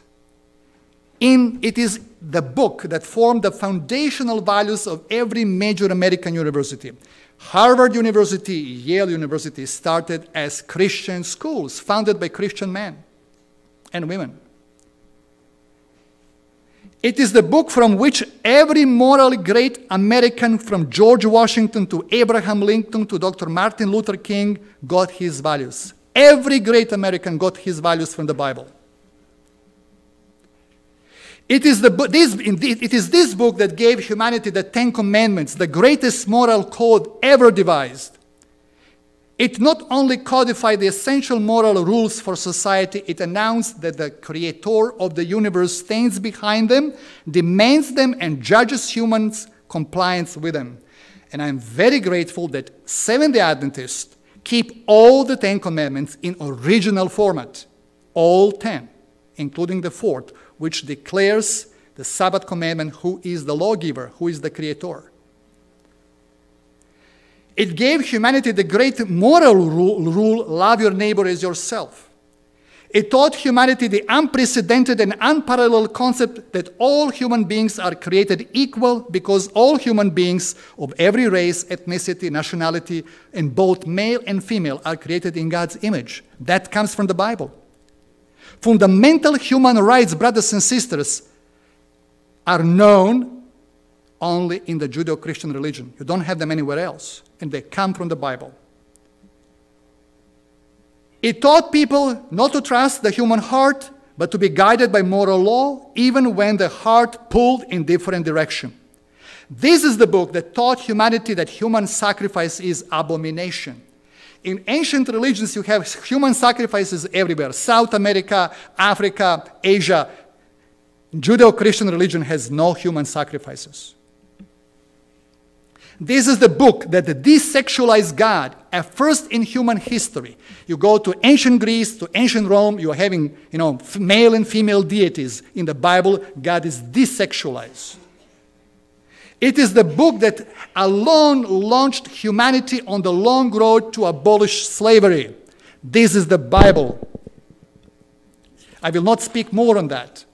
In, it is the book that formed the foundational values of every major American university. Harvard University, Yale University started as Christian schools founded by Christian men and women. It is the book from which every morally great American, from George Washington to Abraham Lincoln to Dr. Martin Luther King, got his values. Every great American got his values from the Bible. It is, the, this, it is this book that gave humanity the Ten Commandments, the greatest moral code ever devised. It not only codified the essential moral rules for society, it announced that the creator of the universe stands behind them, demands them, and judges humans' compliance with them. And I'm very grateful that Seventh day Adventists keep all the Ten Commandments in original format, all ten, including the fourth, which declares the Sabbath commandment who is the lawgiver, who is the creator. It gave humanity the great moral rule, rule, love your neighbor as yourself. It taught humanity the unprecedented and unparalleled concept that all human beings are created equal because all human beings of every race, ethnicity, nationality, and both male and female are created in God's image. That comes from the Bible. Fundamental human rights, brothers and sisters, are known only in the Judeo Christian religion. You don't have them anywhere else, and they come from the Bible. It taught people not to trust the human heart, but to be guided by moral law, even when the heart pulled in different direction. This is the book that taught humanity that human sacrifice is abomination. In ancient religions, you have human sacrifices everywhere South America, Africa, Asia. Judeo Christian religion has no human sacrifices. This is the book that desexualized God at first in human history. You go to ancient Greece, to ancient Rome, you're having, you know, male and female deities. In the Bible, God is desexualized. It is the book that alone launched humanity on the long road to abolish slavery. This is the Bible. I will not speak more on that.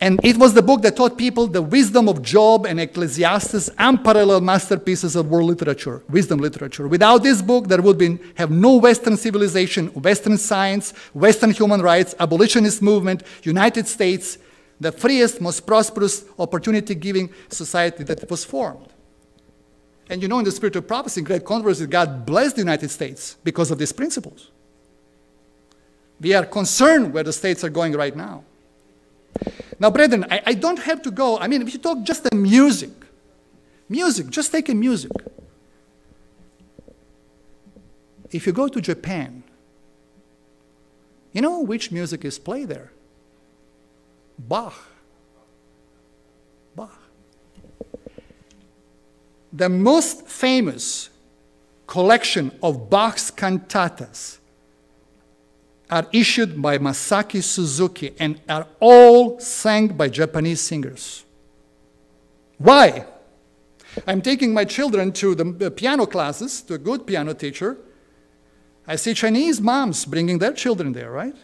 And it was the book that taught people the wisdom of Job and Ecclesiastes, unparalleled masterpieces of world literature, wisdom literature. Without this book, there would be, have no Western civilization, Western science, Western human rights, abolitionist movement, United States, the freest, most prosperous, opportunity giving society that was formed. And you know, in the spirit of prophecy, in great controversy, God blessed the United States because of these principles. We are concerned where the states are going right now. Now, brethren, I, I don't have to go. I mean, if you talk just the music, music, just take a music. If you go to Japan, you know which music is played there? Bach. Bach. The most famous collection of Bach's cantatas are issued by Masaaki Suzuki and are all sang by Japanese singers. Why? I'm taking my children to the piano classes, to a good piano teacher. I see Chinese moms bringing their children there, right?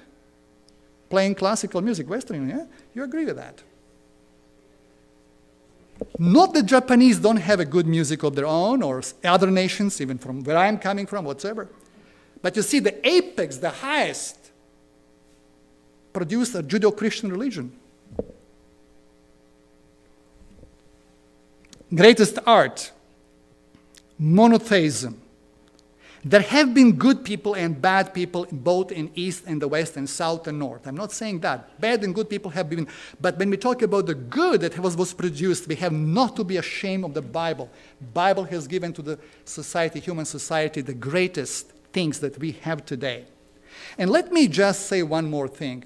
Playing classical music, Western, yeah? You agree with that? Not that Japanese don't have a good music of their own or other nations, even from where I'm coming from, whatsoever. But you see, the apex, the highest, produced a Judeo Christian religion. Greatest art, monotheism. There have been good people and bad people both in East and the West and South and North. I'm not saying that. Bad and good people have been. But when we talk about the good that was, was produced, we have not to be ashamed of the Bible. Bible has given to the society, human society, the greatest things that we have today. And let me just say one more thing.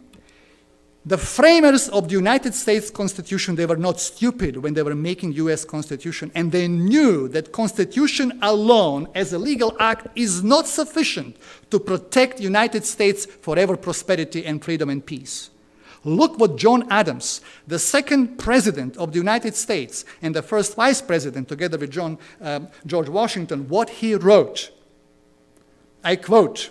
The framers of the United States Constitution, they were not stupid when they were making US Constitution, and they knew that Constitution alone as a legal act is not sufficient to protect United States forever prosperity and freedom and peace. Look what John Adams, the second president of the United States and the first vice president, together with John, um, George Washington, what he wrote. I quote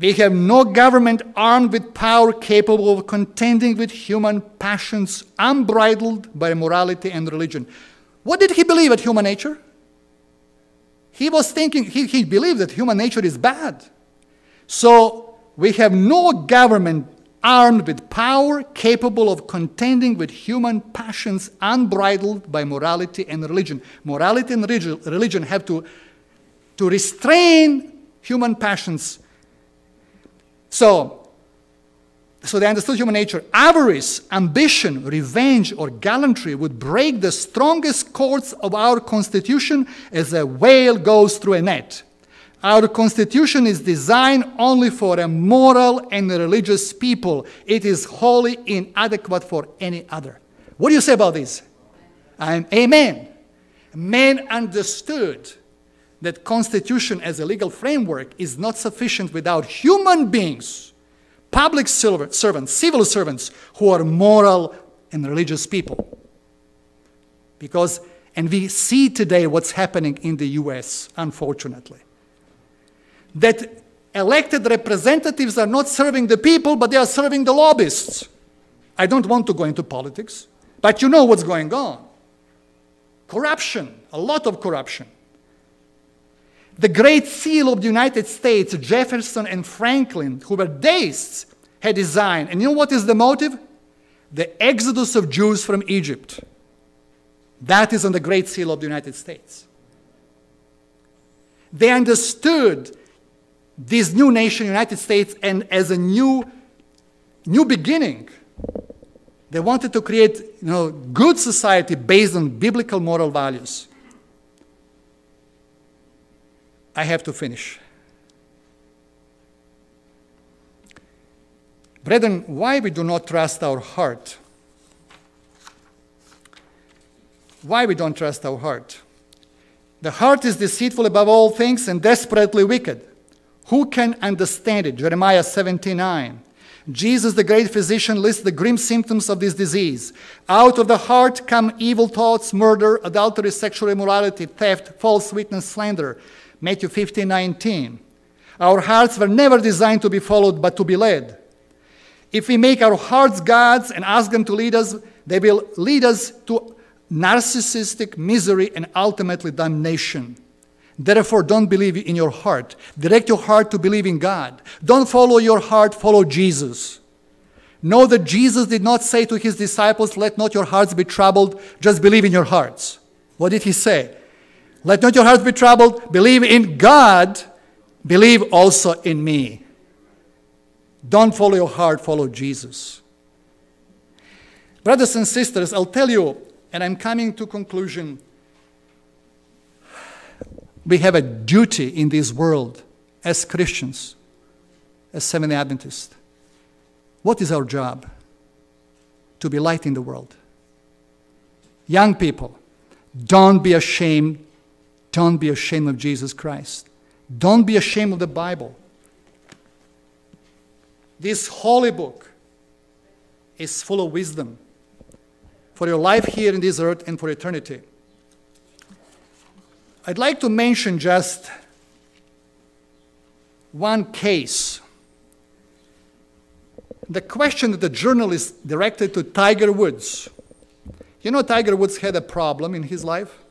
We have no government armed with power capable of contending with human passions unbridled by morality and religion. What did he believe at human nature? He was thinking, he, he believed that human nature is bad. So we have no government armed with power capable of contending with human passions unbridled by morality and religion. Morality and religion have to, to restrain human passions. So, so they understood human nature. Avarice, ambition, revenge, or gallantry would break the strongest cords of our constitution as a whale goes through a net. Our constitution is designed only for a moral and religious people. It is wholly inadequate for any other. What do you say about this? I'm, amen. Men understood that constitution as a legal framework is not sufficient without human beings, public servants, civil servants who are moral and religious people. Because, and we see today what's happening in the US, unfortunately that elected representatives are not serving the people, but they are serving the lobbyists. I don't want to go into politics, but you know what's going on. Corruption, a lot of corruption. The Great Seal of the United States, Jefferson and Franklin, who were deists, had designed. And you know what is the motive? The exodus of Jews from Egypt. That is on the Great Seal of the United States. They understood this new nation, United States, and as a new, new beginning. They wanted to create you know, good society based on biblical moral values. I have to finish. Brethren, why we do not trust our heart? Why we don't trust our heart? The heart is deceitful above all things and desperately wicked. Who can understand it? Jeremiah 79. Jesus, the great physician, lists the grim symptoms of this disease. Out of the heart come evil thoughts, murder, adultery, sexual immorality, theft, false witness, slander. Matthew 15, 19. Our hearts were never designed to be followed, but to be led. If we make our hearts gods and ask them to lead us, they will lead us to narcissistic misery and ultimately damnation. Therefore, don't believe in your heart. Direct your heart to believe in God. Don't follow your heart, follow Jesus. Know that Jesus did not say to his disciples, Let not your hearts be troubled, just believe in your hearts. What did he say? Let not your hearts be troubled, believe in God, believe also in me. Don't follow your heart, follow Jesus. Brothers and sisters, I'll tell you, and I'm coming to conclusion we have a duty in this world as Christians, as Seventh Adventists. What is our job? To be light in the world. Young people, don't be ashamed. Don't be ashamed of Jesus Christ. Don't be ashamed of the Bible. This holy book is full of wisdom for your life here in this earth and for eternity. I'd like to mention just one case. The question that the journalist directed to Tiger Woods. You know, Tiger Woods had a problem in his life,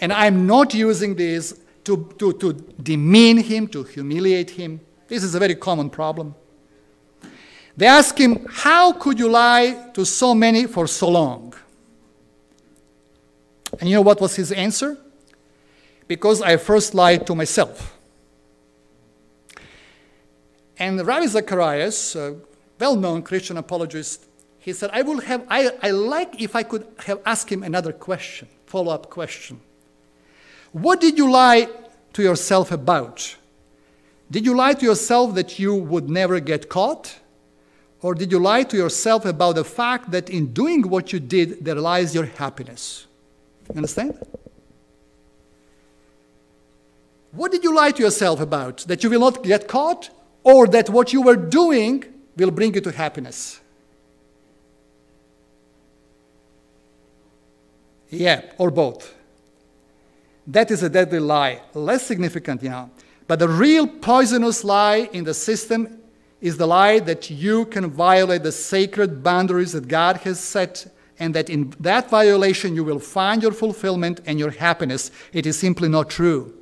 and I'm not using this to, to, to demean him, to humiliate him. This is a very common problem. They asked him, How could you lie to so many for so long? And you know what was his answer? because I first lied to myself. And Ravi Zacharias, a well known Christian apologist, he said, I will have, I, I like if I could have asked him another question, follow up question. What did you lie to yourself about? Did you lie to yourself that you would never get caught? Or did you lie to yourself about the fact that in doing what you did, there lies your happiness? You understand? What did you lie to yourself about? That you will not get caught? Or that what you were doing will bring you to happiness? Yeah, or both. That is a deadly lie. Less significant, you know. But the real poisonous lie in the system is the lie that you can violate the sacred boundaries that God has set, and that in that violation you will find your fulfillment and your happiness. It is simply not true.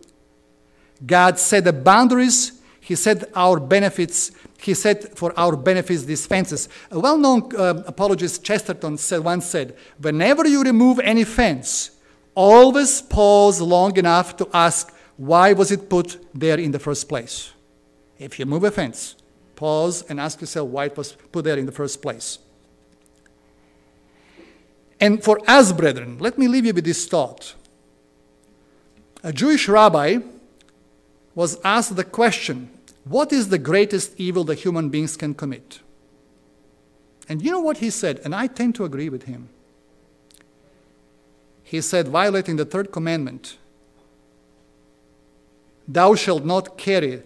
God set the boundaries, He set our benefits, He set for our benefits these fences. A well known uh, apologist, Chesterton, said, once said, Whenever you remove any fence, always pause long enough to ask, why was it put there in the first place? If you move a fence, pause and ask yourself why it was put there in the first place. And for us, brethren, let me leave you with this thought. A Jewish rabbi was asked the question what is the greatest evil that human beings can commit? And you know what he said? And I tend to agree with him. He said, violating the third commandment, thou shalt not carry,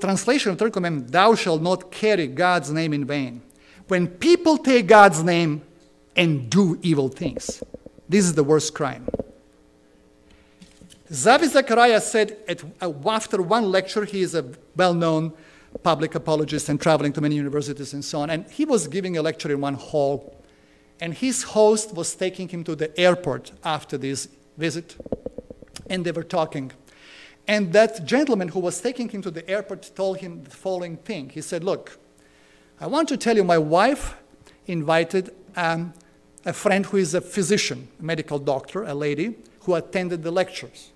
translation of third commandment, thou shalt not carry God's name in vain. When people take God's name and do evil things, this is the worst crime. Ravi Zachariah said at, uh, after one lecture, he is a well known public apologist and traveling to many universities and so on, and he was giving a lecture in one hall, and his host was taking him to the airport after this visit, and they were talking. And that gentleman who was taking him to the airport told him the following thing. He said, Look, I want to tell you, my wife invited um, a friend who is a physician, a medical doctor, a lady, who attended the lectures.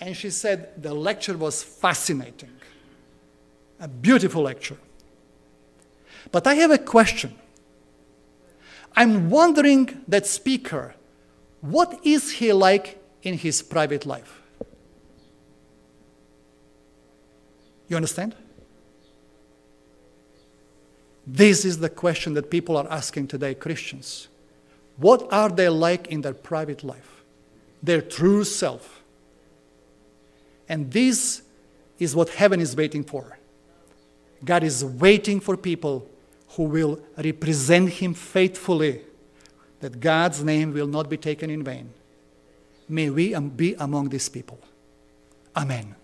And she said the lecture was fascinating, a beautiful lecture. But I have a question. I'm wondering that speaker, what is he like in his private life? You understand? This is the question that people are asking today, Christians. What are they like in their private life? Their true self. And this is what heaven is waiting for. God is waiting for people who will represent Him faithfully, that God's name will not be taken in vain. May we be among these people. Amen.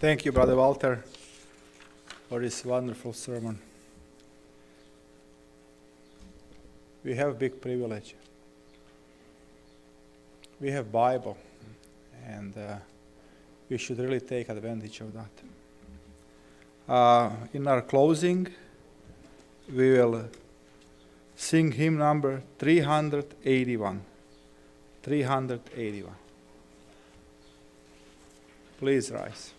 Thank you, Brother Walter, for this wonderful sermon. We have big privilege. We have Bible, and uh, we should really take advantage of that. Uh, in our closing, we will sing hymn number 381. 381. Please rise.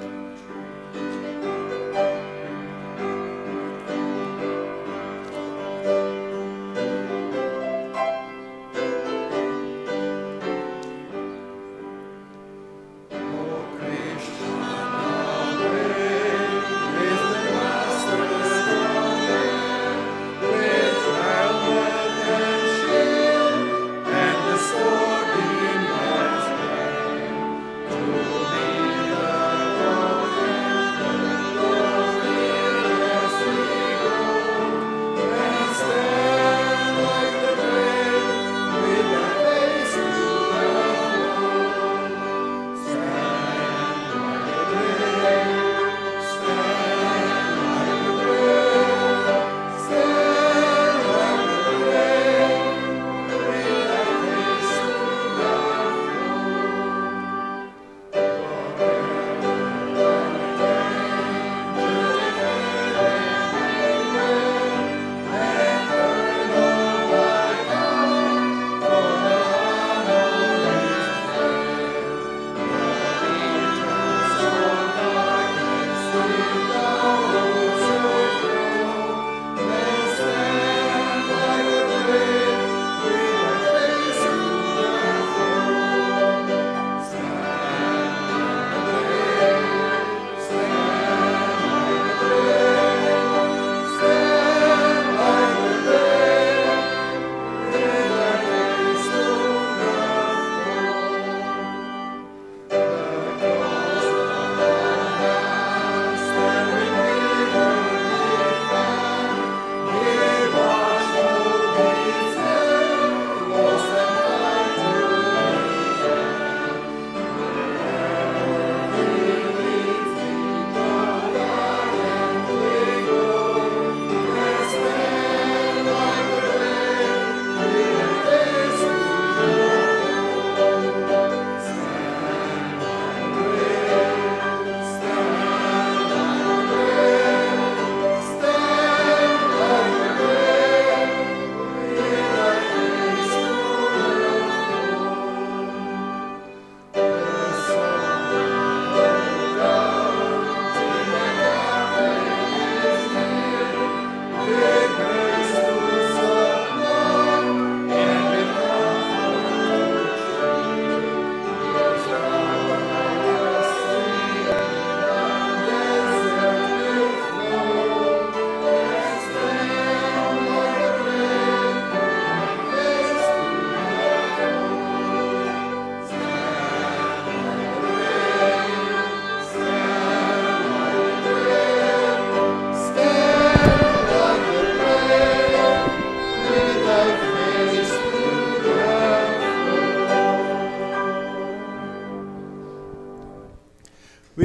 And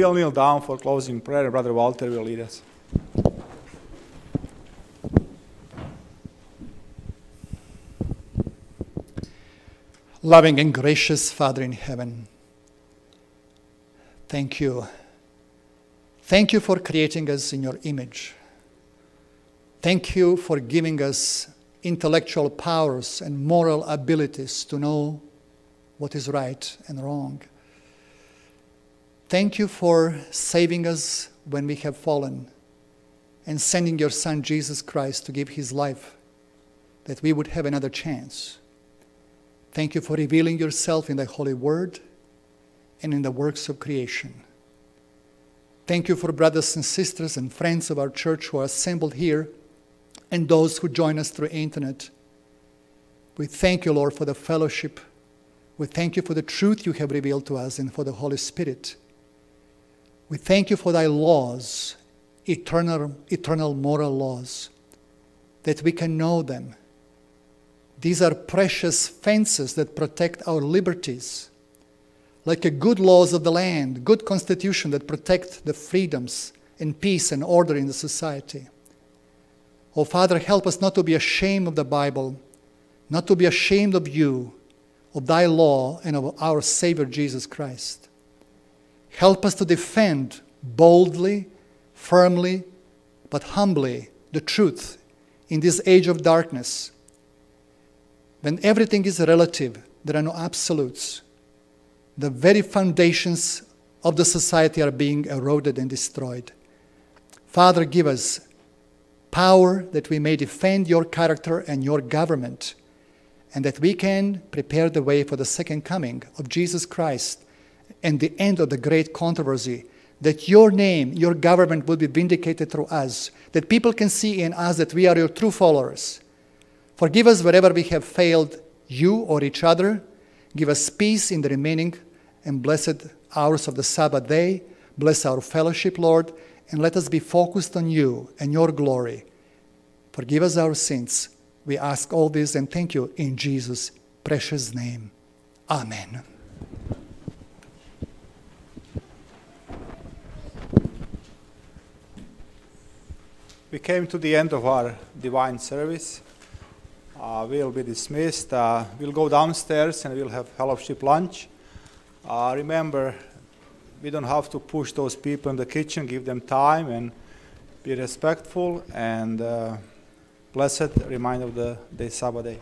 we'll kneel down for closing prayer. Brother Walter will lead us. Loving and gracious Father in heaven, thank you. Thank you for creating us in your image. Thank you for giving us intellectual powers and moral abilities to know what is right and wrong. Thank you for saving us when we have fallen and sending your Son Jesus Christ to give his life that we would have another chance. Thank you for revealing yourself in the Holy Word and in the works of creation. Thank you for brothers and sisters and friends of our church who are assembled here and those who join us through internet. We thank you, Lord, for the fellowship. We thank you for the truth you have revealed to us and for the Holy Spirit. We thank you for thy laws, eternal, eternal moral laws, that we can know them. These are precious fences that protect our liberties, like a good laws of the land, good constitution that protect the freedoms and peace and order in the society. Oh, Father, help us not to be ashamed of the Bible, not to be ashamed of you, of thy law, and of our Savior Jesus Christ. Help us to defend boldly, firmly, but humbly the truth in this age of darkness. When everything is relative, there are no absolutes. The very foundations of the society are being eroded and destroyed. Father, give us power that we may defend your character and your government, and that we can prepare the way for the second coming of Jesus Christ and the end of the great controversy. That your name, your government will be vindicated through us, that people can see in us that we are your true followers. Forgive us wherever we have failed you or each other. Give us peace in the remaining and blessed hours of the Sabbath day. Bless our fellowship, Lord, and let us be focused on you and your glory. Forgive us our sins. We ask all this and thank you in Jesus' precious name. Amen. We came to the end of our divine service. Uh, we'll be dismissed. Uh, we'll go downstairs and we'll have fellowship lunch. Uh, remember, we don't have to push those people in the kitchen, give them time and be respectful and uh, blessed, remind of the day, Sabbath day.